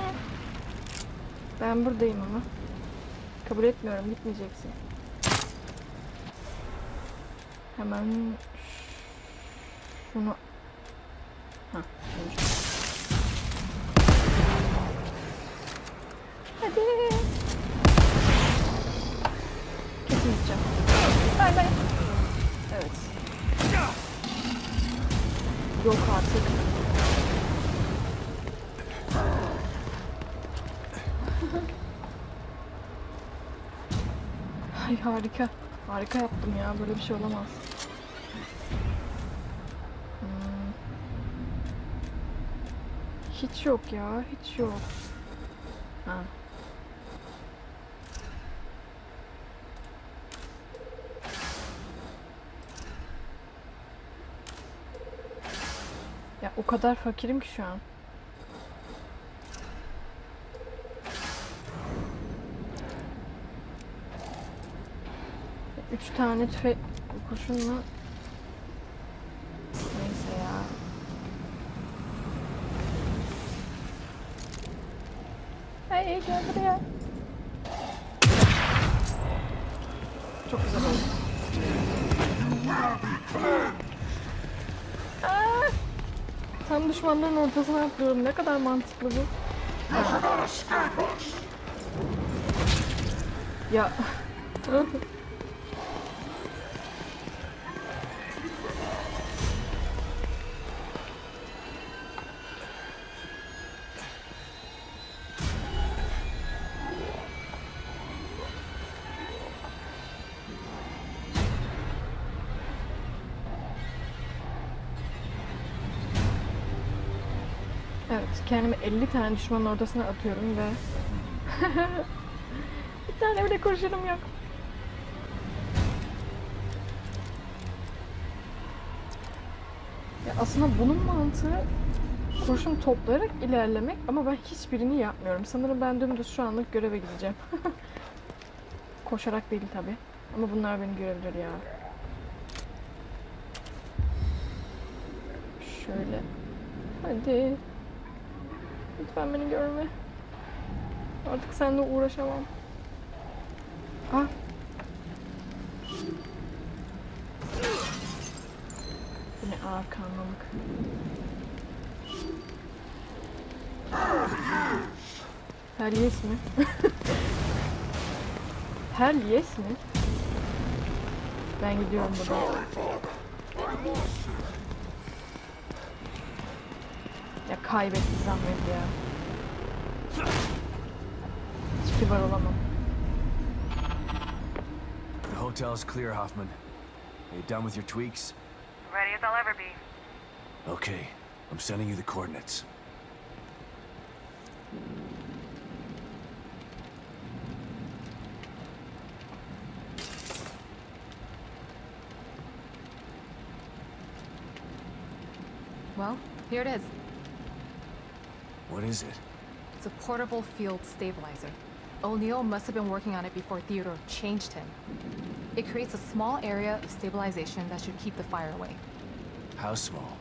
Ben buradayım ama. Kabul etmiyorum. Gitmeyeceksin. Hemen şunu şunu. Hadi. Kesin. Bay bay. Evet. Yok artık. Ay harika. Harika yaptım ya. Böyle bir şey olamaz. Hiç yok ya. Hiç yok. Ha. Ya o kadar fakirim ki şu an. Üç tane tüfek kurşunla Neyse ya. Hey gel buraya. Çok güzel oldu. Aa! Tam düşmanların ortasına atlıyorum. Ne kadar mantıklı bu. Ya. 50 tane düşmanın ortasına atıyorum ve bir tane bile kurşunum yok. Ya aslında bunun mantığı kurşun toplayarak ilerlemek ama ben hiçbirini yapmıyorum. Sanırım ben dümdüz şu anlık göreve gideceğim. Koşarak değil tabi. Ama bunlar beni görebilir ya. Şöyle. Hadi. Lütfen beni görme. Artık seninle uğraşamam. Ah. Bu ne ağır kanlılık. Hell yes mi? Hell yes mi? Ben gidiyorum buradan. Ya kaybettik zahmet ya. Hiç kibar olamam. The hotel's clear, Hoffman. Are you done with your tweaks? Ready as I'll ever be. Okay, I'm sending you the coordinates. Well, here it is. What is it? It's a portable field stabilizer. O'Neill must have been working on it before Theodore changed him. It creates a small area of stabilization that should keep the fire away. How small?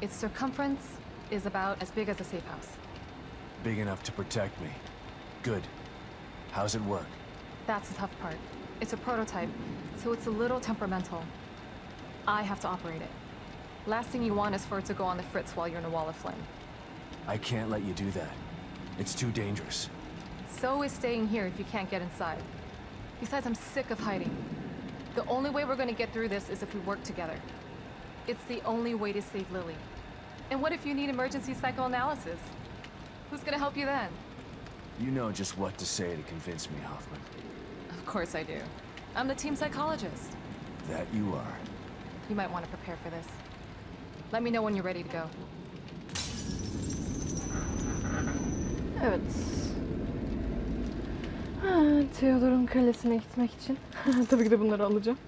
Its circumference is about as big as a safe house. Big enough to protect me. Good. How's it work? That's the tough part. It's a prototype, so it's a little temperamental. I have to operate it. Last thing you want is for it to go on the fritz while you're in a wall of flame. I can't let you do that. It's too dangerous. So is staying here if you can't get inside. Besides, I'm sick of hiding. The only way we're gonna get through this is if we work together. It's the only way to save Lily. And what if you need emergency psychoanalysis? Who's gonna help you then? You know just what to say to convince me, Hoffman. Of course I do. I'm the team psychologist. That you are. You might want to prepare for this. Let me know when you're ready to go. Evet. Theodor'un kalesine gitmek için tabii ki de bunları alacağım.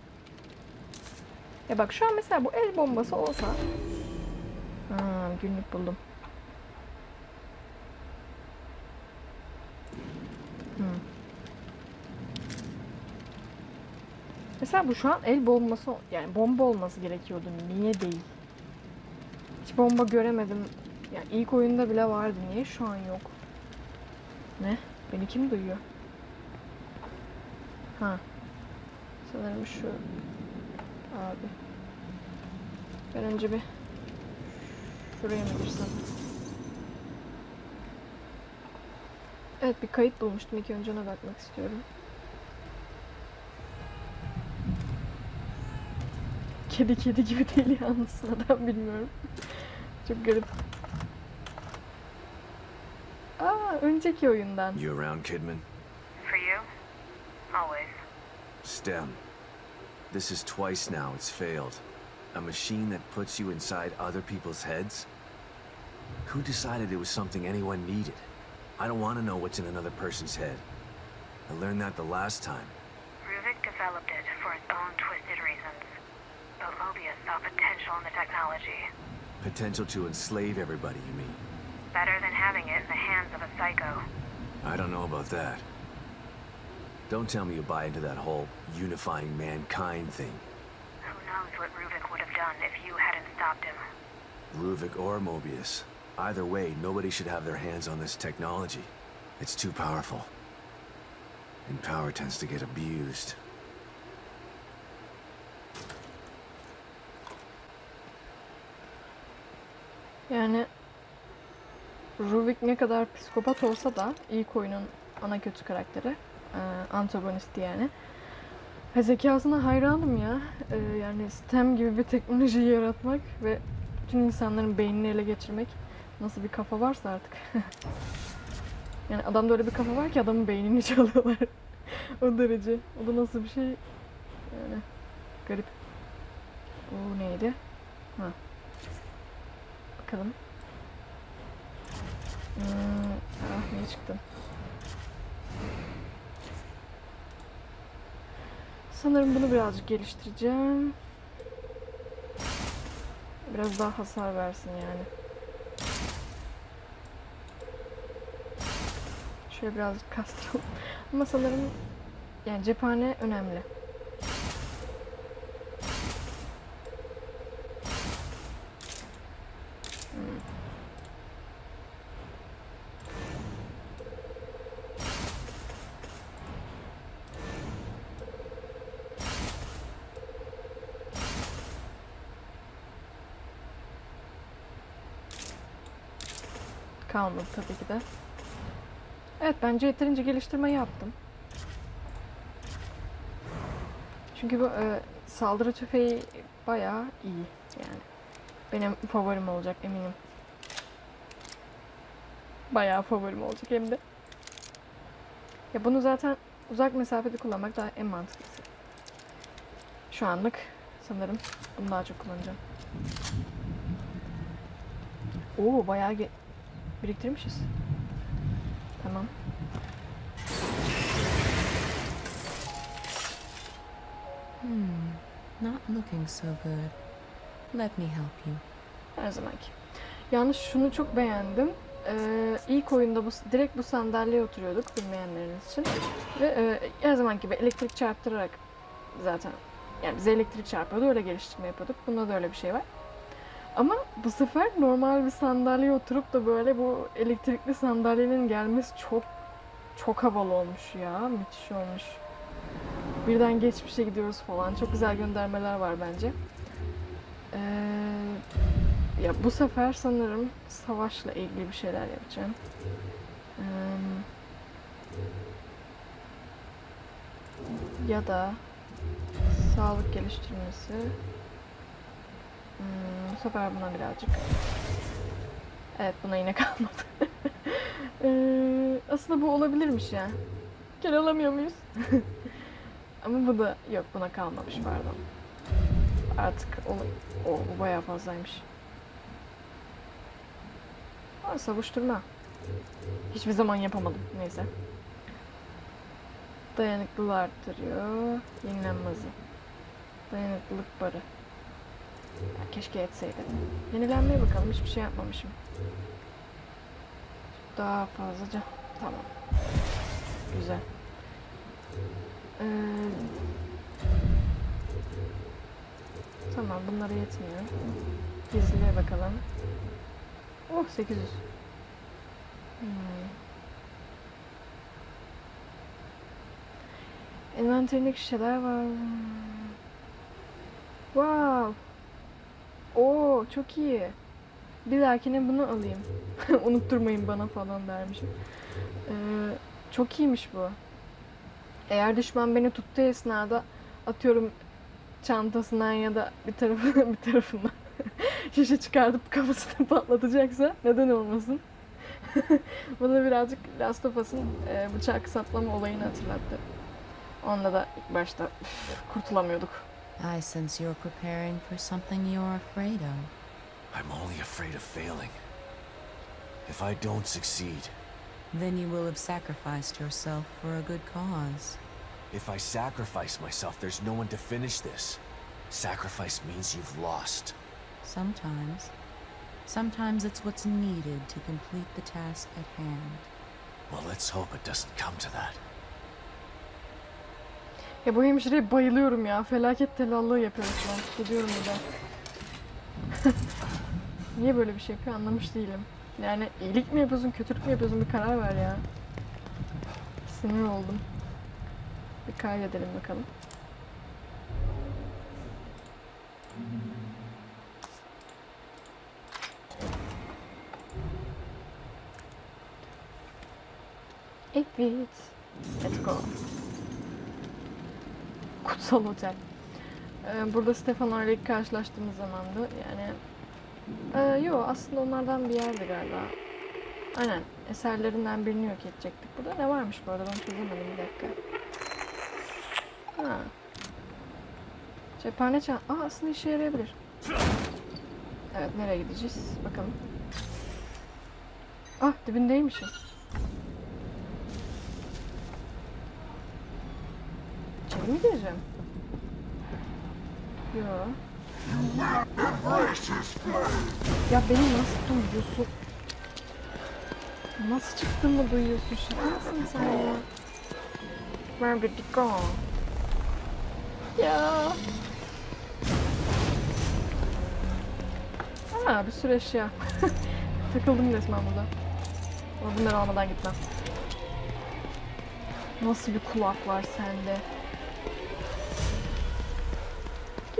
Ya bak şu an mesela bu el bombası olsa ha, günlük buldum. Mesela bu şu an el bombası yani bomba olması gerekiyordu. Niye değil? Hiç bomba göremedim. Yani ilk oyunda bile vardı. Niye şu an yok? Ne? Beni kim duyuyor? Ha. Sanırım şu. Abi. Ben önce bir şuraya mı girsem? Evet bir kayıt bulmuştum. İlk önce ona bakmak istiyorum. Kedi kedi gibi değil yalnız adam bilmiyorum. Çok garip. Önceki oyundan. You around, Kidman? For you? Always. STEM. This is twice now it's failed. A machine that puts you inside other people's heads? Who decided it was something anyone needed? I don't want to know what's in another person's head. I learned that the last time. Ruvik developed it for his own twisted reasons. But Mobius saw potential in the technology. Potential to enslave everybody, you mean? Better than having it in the hands of a psycho. I don't know about that. Don't tell me you buy into that whole unifying mankind thing. Who knows what Ruvik would have done if you hadn't stopped him. Ruvik or Mobius. Either way, nobody should have their hands on this technology. It's too powerful. And power tends to get abused. Yani Ruvik ne kadar psikopat olsa da ilk oyunun ana kötü karakteri, e, antagonisti yani. Ve zekasına hayranım ya. E, yani STEM gibi bir teknoloji yaratmak ve bütün insanların beynini ele geçirmek nasıl bir kafa varsa artık. yani adamda öyle bir kafa var ki adamın beynini çalıyorlar. o derece. O da nasıl bir şey? Yani garip. Bu neydi? Ha. Bakalım. Hmm, ah niye çıktım? Sanırım bunu birazcık geliştireceğim. Biraz daha hasar versin yani. Şöyle birazcık kastıralım. Ama sanırım yani cephane önemli. Kalmadı tabii ki de. Evet bence yeterince geliştirme yaptım. Çünkü bu e, saldırı tüfeği bayağı iyi yani. Benim favorim olacak eminim. Bayağı favorim olacak hem de. Ya bunu zaten uzak mesafede kullanmak daha en mantıklısı. Şu anlık sanırım bunu daha çok kullanacağım. Oo bayağı biriktirmişiz. Tamam. Hmm, not looking so good. Let me help you. Her zamanki. Yalnız şunu çok beğendim. e, ilk oyunda bu, direkt bu sandalyeye oturuyorduk bilmeyenleriniz için. Ve e, her zaman gibi elektrik çarptırarak zaten yani bize elektrik çarpıyordu öyle geliştirme yapıyorduk. Bunda da öyle bir şey var. Ama bu sefer normal bir sandalyeye oturup da böyle bu elektrikli sandalyenin gelmesi çok çok havalı olmuş ya. Müthiş olmuş. Birden geçmişe gidiyoruz falan. Çok güzel göndermeler var bence. Ee, ya bu sefer sanırım savaşla ilgili bir şeyler yapacağım. Ee, ya da sağlık geliştirmesi. Hmm, bu sefer buna birazcık. Evet buna yine kalmadı. Ee, aslında bu olabilirmiş ya. Gel alamıyor muyuz? Ama bu da yok buna kalmamış pardon. Artık o, o bu fazlaymış. Aa, savuşturma. Hiçbir zaman yapamadım. Neyse. Dayanıklılığı arttırıyor. Yenilenme hızı. Dayanıklılık barı. Keşke etseydi. Yenilenmeye bakalım. Hiçbir şey yapmamışım. Daha fazlaca. Tamam. Güzel. Ee, tamam bunlara yetmiyor. Gizliye bakalım. Oh 800. Hmm. Envanterindeki şeyler var. Wow. Oo çok iyi. Bir dahakine bunu alayım. Unutturmayın bana falan dermişim. Ee, çok iyiymiş bu. Eğer düşman beni tuttuğu esnada atıyorum çantasından ya da bir tarafından bir tarafından şişe çıkartıp kafasını patlatacaksa neden olmasın? Bana birazcık Last of Us'ın e, bıçak saplama olayını hatırlattı. Onda da ilk başta kurtulamıyorduk. I sense you're preparing for something you're afraid of. I'm only afraid of failing. If I don't succeed, Then you will have sacrificed yourself for a good cause. if I sacrifice myself, there's no one to finish this. Sacrifice means you've lost. Sometimes. Sometimes it's what's needed to complete the task at hand. Well, let's hope it doesn't come to that. Ya bu hemşireye bayılıyorum ya. Felaket telallığı yapıyor şu an. Gidiyorum buradan. Niye böyle bir şey yapıyor anlamış değilim. Yani iyilik mi yapıyorsun, kötülük mü yapıyorsun bir karar ver ya. Sinir oldum. Bir kaydedelim bakalım. Evet. Let's go. Kutsal Otel. Ee, burada Stefano ile ilk karşılaştığımız zamandı. Yani ee, yo aslında onlardan bir yerdi galiba. Aynen. Eserlerinden birini yok edecektik. Burada ne varmış bu arada ben çözemedim bir dakika. Ha. Cephane çan... Aa aslında işe yarayabilir. Evet nereye gideceğiz? Bakalım. Ah dibindeymişim. Gireceğim? Yo. Ya beni nasıl duyuyorsun? Nasıl çıktığımı duyuyorsun? Şaka mısın sen ya? İt go? Ya. Ha bir sürü eşya. Takıldım resmen burada. Ama bunları almadan gitmem. Nasıl bir kulak var sende?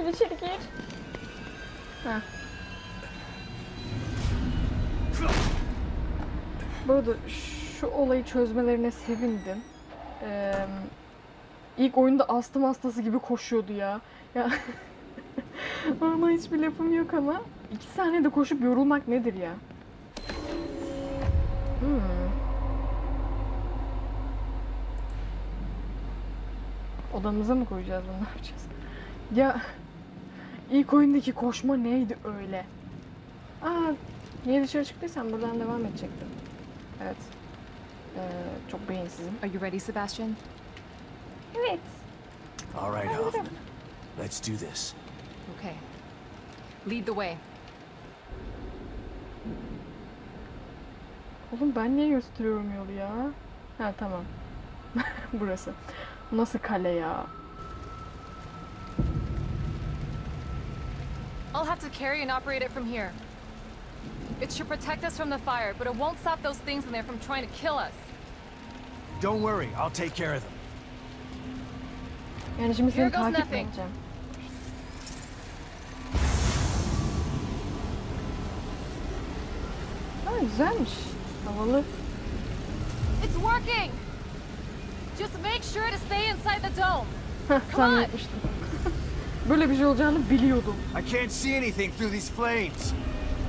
Gir içeri gir. Ha. Bu arada şu olayı çözmelerine sevindim. Ee, ilk oyunda astım hastası gibi koşuyordu ya. Ya Ona hiçbir lafım yok ama iki saniyede koşup yorulmak nedir ya? Hmm. Odamıza mı koyacağız bunu ne yapacağız? Ya ilk oyundaki koşma neydi öyle? Aa, niye dışarı çıktıysam buradan devam edecektim. Evet. Ee, çok beyinsizim. Are you ready, Sebastian? Evet. All right, Hoffman. Let's do this. Okay. Lead the way. Oğlum ben niye gösteriyorum yolu ya? Ha tamam. Burası. Bu nasıl kale ya? I'll have to carry and operate it from here. It should protect us from the fire, but it won't stop those things in there from trying to kill us. Don't worry, I'll take care of them. Yani şimdi seni Here goes takip mi nothing. edeceğim? Ha güzelmiş. Havalı. It's working! Just make sure to stay inside the dome. Come on. Böyle bir şey olacağını biliyordum. I can't see anything through these flames.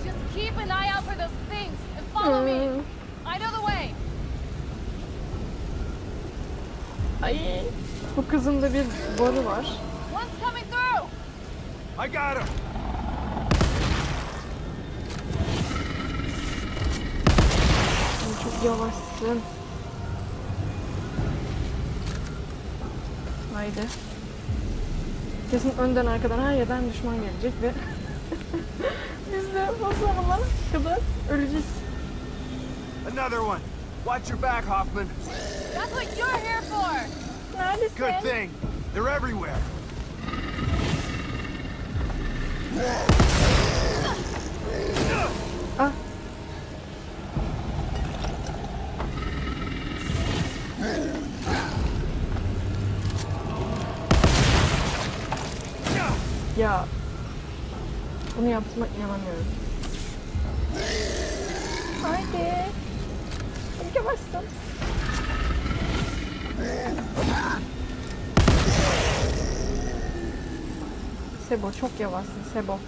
Just keep an eye out for those things and follow me. Ee, I know the way. Ay. Bu kızın da bir barı var. One's coming through. I got him! Çok yavaşsın. Haydi. Kesin önden arkadan her yerden düşman gelecek ve biz de o zamana kadar öleceğiz. Another one! Watch your back, Hoffman. That's what you're here for. Neredesin? Good thing. They're everywhere. Bunu yaptığıma inanamıyorum. Haydi. Çok yavaşsın. Sebo çok yavaşsın Sebo.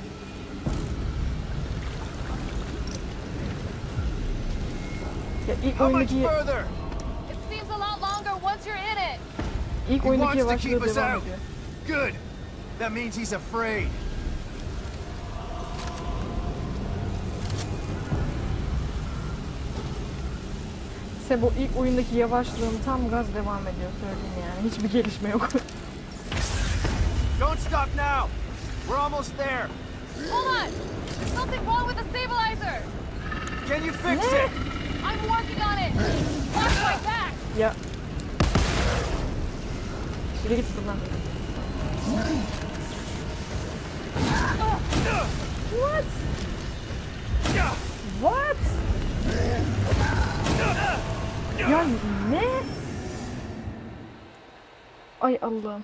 Ya ilk How much oyundaki further? It seems a lot longer once you're in it. ilk He oyundaki wants to keep yavaşlığı us devam out. ediyor. Good. That means he's afraid. Sebo ilk oyundaki yavaşlığın tam gaz devam ediyor söyleyeyim yani. Hiçbir gelişme yok. Don't stop now! We're almost there. Hold on. There's something wrong with the stabilizer. Can you fix Ne? it? I'm working on it. Watch my back. ya. Yürü git buradan. What? What? Ya ne? Ay Allah'ım.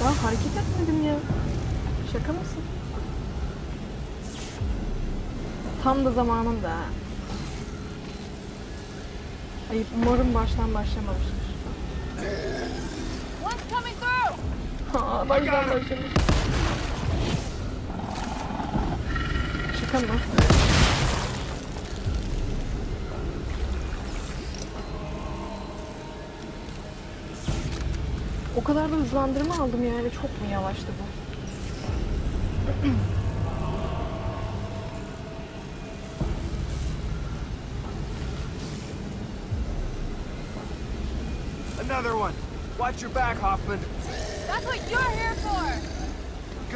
Daha hareket etmedim ya. Şaka mısın? Tam da zamanında. Ay umarım baştan başlamamıştır. One's coming through. Ha, baştan başlamış. Şaka mı? Kadar da hızlandırma aldım yani çok mu yavaştı bu? Another one. Watch your back, Hoffman. That's what you're here for.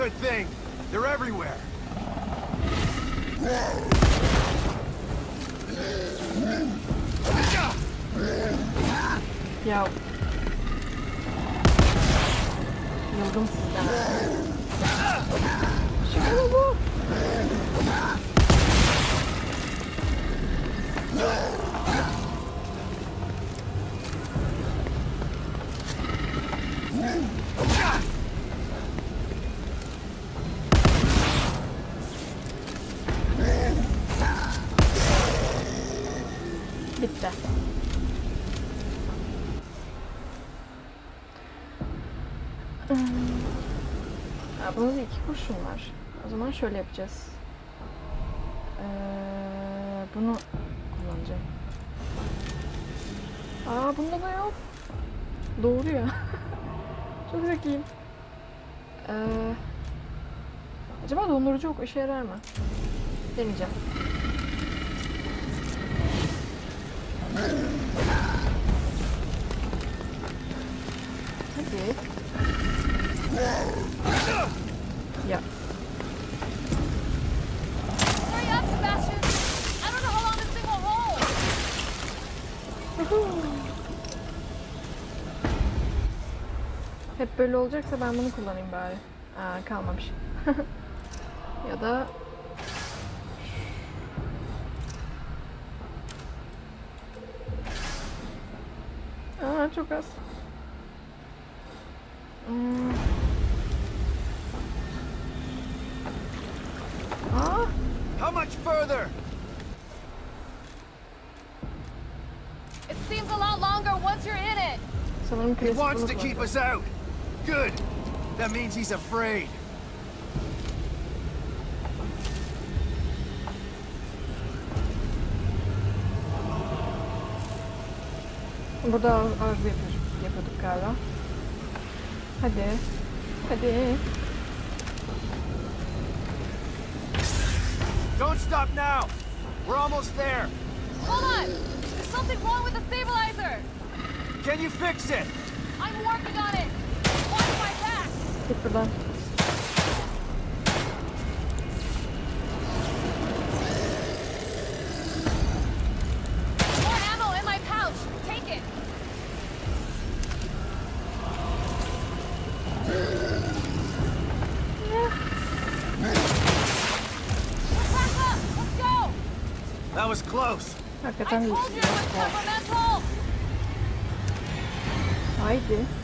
Good thing. They're everywhere. Ya. Yıldım sizden. Şaka mı bu? Bitti. Hmm. Ha, var. O zaman şöyle yapacağız. Ee, bunu kullanacağım. Aa bunda da yok. Doğru ya. Çok zekiyim. Ee, acaba dondurucu ok işe yarar mı? Deneyeceğim. Böyle olacaksa ben bunu kullanayım bari. Aa kalmamış. ya da Aa çok az. Hmm. Aa How much further? It seems a lot longer once you're in it. sanırım He wants to keep us out. Good. That means he's afraid. Burada ar- arzu yapıyorduk, yapıyorduk galiba. Hadi. Hadi. Don't stop now. We're almost there. Hold on! There's something wrong with the stabilizer! Can you fix it? I'm working on it! Watch my back! Git. More ammo in my pouch! Take it! Let's back up! Let's go! That was close. I Hakikaten told you it was temperamental! Haydi. Hadi.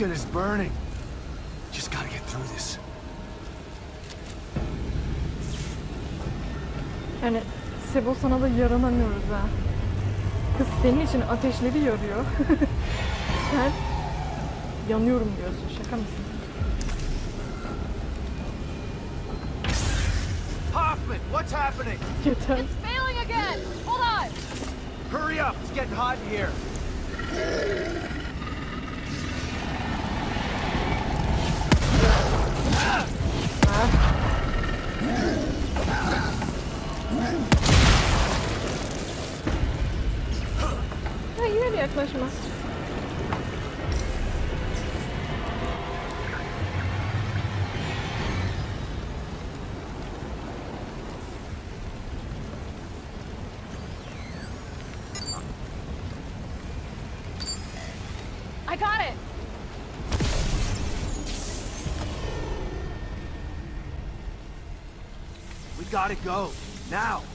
Skin is burning. Just gotta get through this. Yani Sebo sana da yaranamıyoruz ha. Kız senin için ateşleri yarıyor. Sen yanıyorum diyorsun. Şaka mısın? Hoffman, what's happening? Yeter. It's failing again! Hold on! Hurry up, it's getting hot in here. Ha yine bir yaklaşma. Go. Now.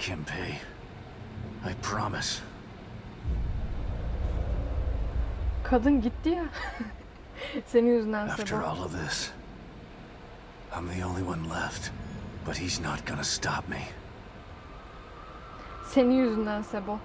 Him pay. I promise. Kadın gitti ya. Senin yüzünden After all of this, I'm the only one left, but he's not gonna stop me. Senin yüzünden Sebo.